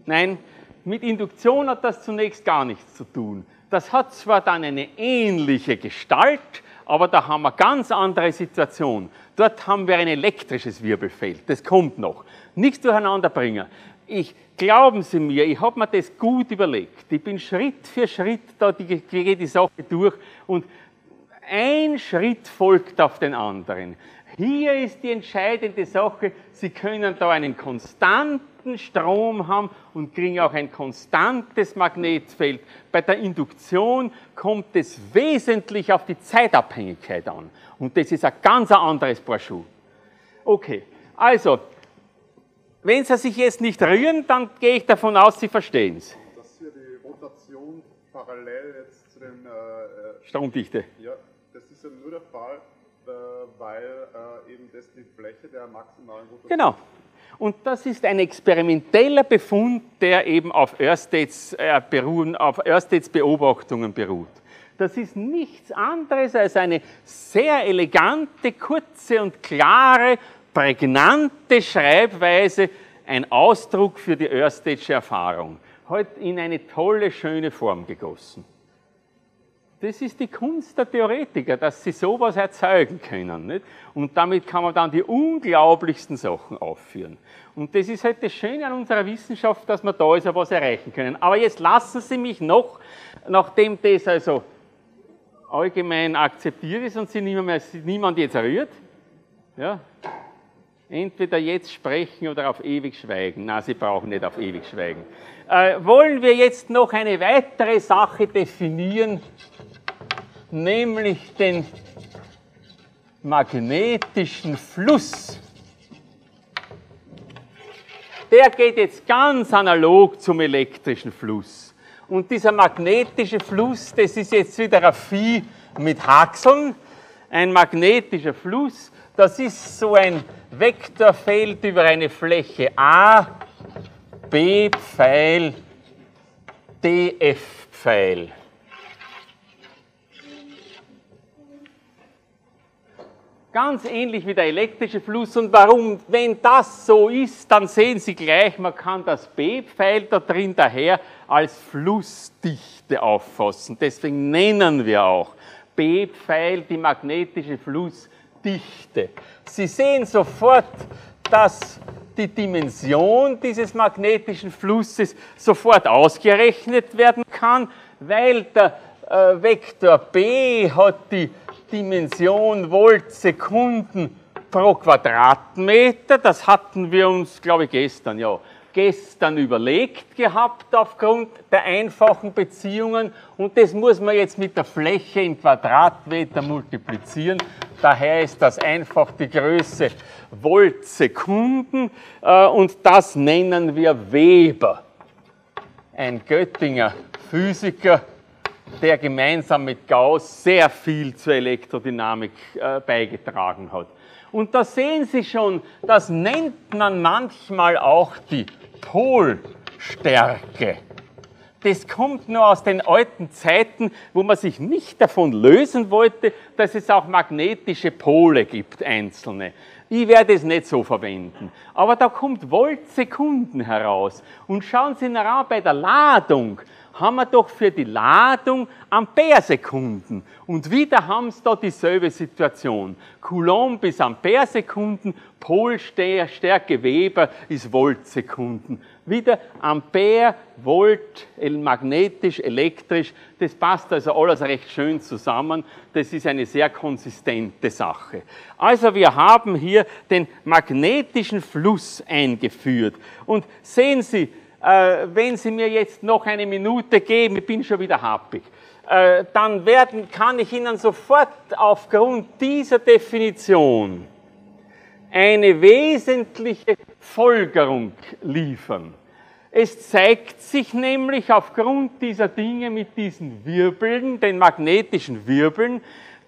A: Nein, mit Induktion hat das zunächst gar nichts zu tun. Das hat zwar dann eine ähnliche Gestalt, aber da haben wir ganz andere Situation. Dort haben wir ein elektrisches Wirbelfeld, das kommt noch. Nichts durcheinander bringen. Ich, glauben Sie mir, ich habe mir das gut überlegt. Ich bin Schritt für Schritt da die, gehe die Sache durch und ein Schritt folgt auf den anderen. Hier ist die entscheidende Sache, Sie können da einen konstanten konstanten Strom haben und kriegen auch ein konstantes Magnetfeld. Bei der Induktion kommt es wesentlich auf die Zeitabhängigkeit an. Und das ist ein ganz anderes Paar Schuh. Okay, also, wenn Sie sich jetzt nicht rühren, dann gehe ich davon aus, Sie verstehen es.
C: Dass hier die Rotation parallel jetzt zu den äh, äh
A: Stromdichte.
C: Ja, das ist ja nur der Fall, äh, weil äh, eben das die Fläche der maximalen Rotation
A: Genau. Und das ist ein experimenteller Befund, der eben auf Örsteds, äh, beruhen, auf Örsteds Beobachtungen beruht. Das ist nichts anderes als eine sehr elegante, kurze und klare, prägnante Schreibweise, ein Ausdruck für die Örstedsche Erfahrung. Heute in eine tolle, schöne Form gegossen. Das ist die Kunst der Theoretiker, dass sie sowas erzeugen können. Nicht? Und damit kann man dann die unglaublichsten Sachen aufführen. Und das ist halt das Schöne an unserer Wissenschaft, dass wir da also was erreichen können. Aber jetzt lassen Sie mich noch, nachdem das also allgemein akzeptiert ist und Sie niemand, jetzt rührt, ja, entweder jetzt sprechen oder auf ewig schweigen. Na, Sie brauchen nicht auf ewig schweigen. Äh, wollen wir jetzt noch eine weitere Sache definieren, nämlich den magnetischen Fluss. Der geht jetzt ganz analog zum elektrischen Fluss. Und dieser magnetische Fluss, das ist jetzt wieder ein Vieh mit Haxeln, ein magnetischer Fluss, das ist so ein Vektorfeld über eine Fläche A, B-Pfeil, DF-Pfeil. Ganz ähnlich wie der elektrische Fluss. Und warum? Wenn das so ist, dann sehen Sie gleich, man kann das B-Pfeil da drin daher als Flussdichte auffassen. Deswegen nennen wir auch B-Pfeil die magnetische Flussdichte. Sie sehen sofort, dass die Dimension dieses magnetischen Flusses sofort ausgerechnet werden kann, weil der äh, Vektor B hat die Dimension Volt Sekunden pro Quadratmeter. Das hatten wir uns, glaube ich, gestern, ja, gestern überlegt gehabt aufgrund der einfachen Beziehungen und das muss man jetzt mit der Fläche in Quadratmeter multiplizieren. Daher ist das einfach die Größe Volt Sekunden äh, und das nennen wir Weber. Ein Göttinger Physiker, der gemeinsam mit Gauss sehr viel zur Elektrodynamik äh, beigetragen hat. Und da sehen Sie schon, das nennt man manchmal auch die Polstärke. Das kommt nur aus den alten Zeiten, wo man sich nicht davon lösen wollte, dass es auch magnetische Pole gibt, einzelne. Ich werde es nicht so verwenden. Aber da kommt Voltsekunden heraus. Und schauen Sie nach bei der Ladung haben wir doch für die Ladung Amperesekunden. Und wieder haben Sie da dieselbe Situation. Coulomb ist Amperesekunden, Polstärke Weber ist Voltsekunden. Wieder Ampere, Volt, magnetisch, elektrisch, das passt also alles recht schön zusammen. Das ist eine sehr konsistente Sache. Also wir haben hier den magnetischen Fluss eingeführt. Und sehen Sie, äh, wenn Sie mir jetzt noch eine Minute geben, ich bin schon wieder happig, äh, dann werden, kann ich Ihnen sofort aufgrund dieser Definition eine wesentliche Folgerung liefern. Es zeigt sich nämlich aufgrund dieser Dinge mit diesen Wirbeln, den magnetischen Wirbeln,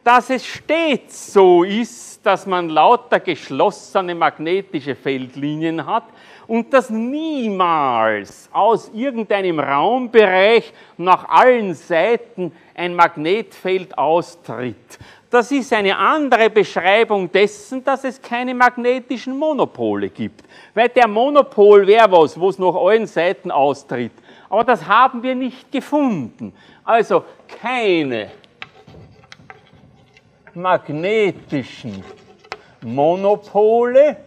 A: dass es stets so ist, dass man lauter geschlossene magnetische Feldlinien hat, und dass niemals aus irgendeinem Raumbereich nach allen Seiten ein Magnetfeld austritt. Das ist eine andere Beschreibung dessen, dass es keine magnetischen Monopole gibt. Weil der Monopol wäre was, wo es nach allen Seiten austritt. Aber das haben wir nicht gefunden. Also keine magnetischen Monopole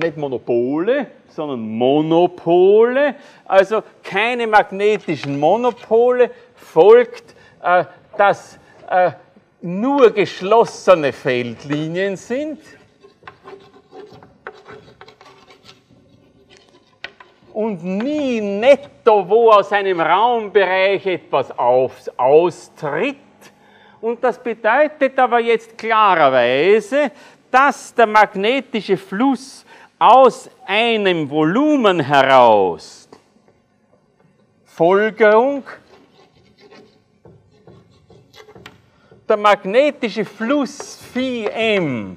A: nicht Monopole, sondern Monopole, also keine magnetischen Monopole, folgt, äh, dass äh, nur geschlossene Feldlinien sind. und nie netto, wo aus einem Raumbereich etwas auf, austritt. Und das bedeutet aber jetzt klarerweise, dass der magnetische Fluss aus einem Volumen heraus Folgerung der magnetische Fluss phi m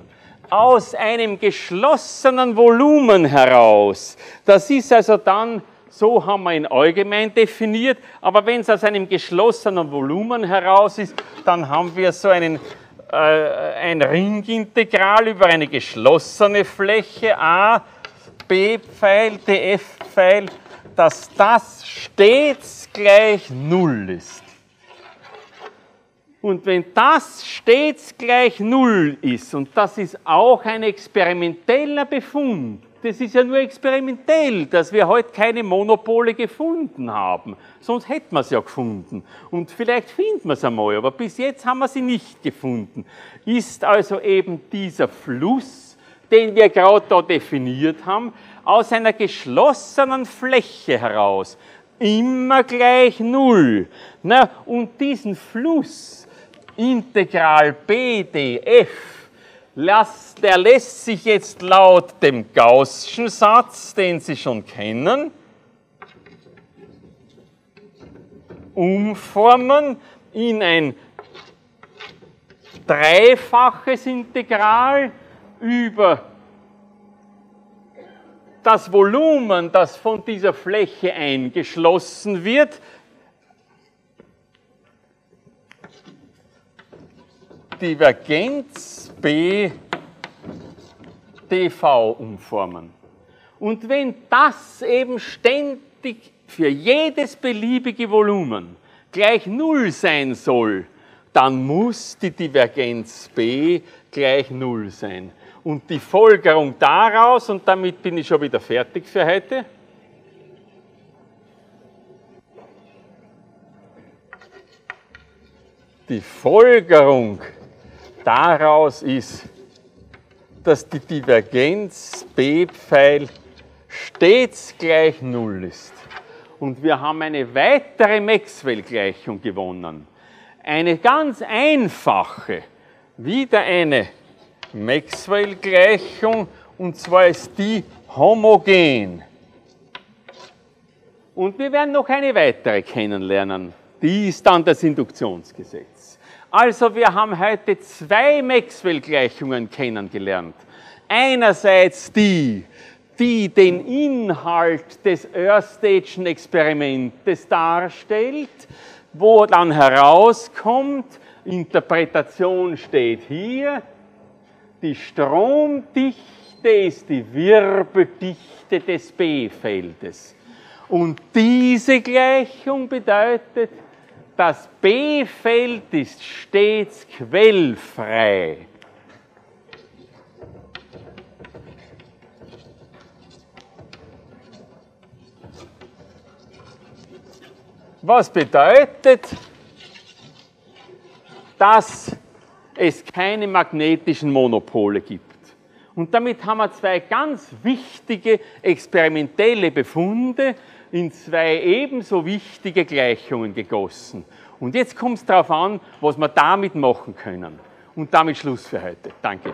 A: aus einem geschlossenen Volumen heraus. Das ist also dann, so haben wir ihn allgemein definiert, aber wenn es aus einem geschlossenen Volumen heraus ist, dann haben wir so einen, äh, ein Ringintegral über eine geschlossene Fläche a, b-Pfeil, df-Pfeil, dass das stets gleich Null ist. Und wenn das stets gleich Null ist, und das ist auch ein experimenteller Befund, das ist ja nur experimentell, dass wir heute keine Monopole gefunden haben. Sonst hätten wir es ja gefunden. Und vielleicht finden wir es einmal, aber bis jetzt haben wir sie nicht gefunden. Ist also eben dieser Fluss, den wir gerade da definiert haben, aus einer geschlossenen Fläche heraus immer gleich Null. Na, und diesen Fluss, Integral b df, der lässt sich jetzt laut dem Gaußschen Satz, den Sie schon kennen, umformen in ein dreifaches Integral über das Volumen, das von dieser Fläche eingeschlossen wird, Divergenz B dv umformen. Und wenn das eben ständig für jedes beliebige Volumen gleich Null sein soll, dann muss die Divergenz B gleich Null sein. Und die Folgerung daraus, und damit bin ich schon wieder fertig für heute, die Folgerung daraus ist, dass die Divergenz B-Pfeil stets gleich Null ist. Und wir haben eine weitere Maxwell-Gleichung gewonnen. Eine ganz einfache, wieder eine Maxwell-Gleichung, und zwar ist die homogen. Und wir werden noch eine weitere kennenlernen. Die ist dann das Induktionsgesetz. Also wir haben heute zwei Maxwell-Gleichungen kennengelernt. Einerseits die, die den Inhalt des Earth-Station-Experimentes darstellt, wo dann herauskommt, Interpretation steht hier, die Stromdichte ist die Wirbeldichte des B-Feldes. Und diese Gleichung bedeutet, das B-Feld ist stets quellfrei. Was bedeutet, dass es keine magnetischen Monopole gibt. Und damit haben wir zwei ganz wichtige experimentelle Befunde, in zwei ebenso wichtige Gleichungen gegossen. Und jetzt kommt es darauf an, was wir damit machen können. Und damit Schluss für heute. Danke.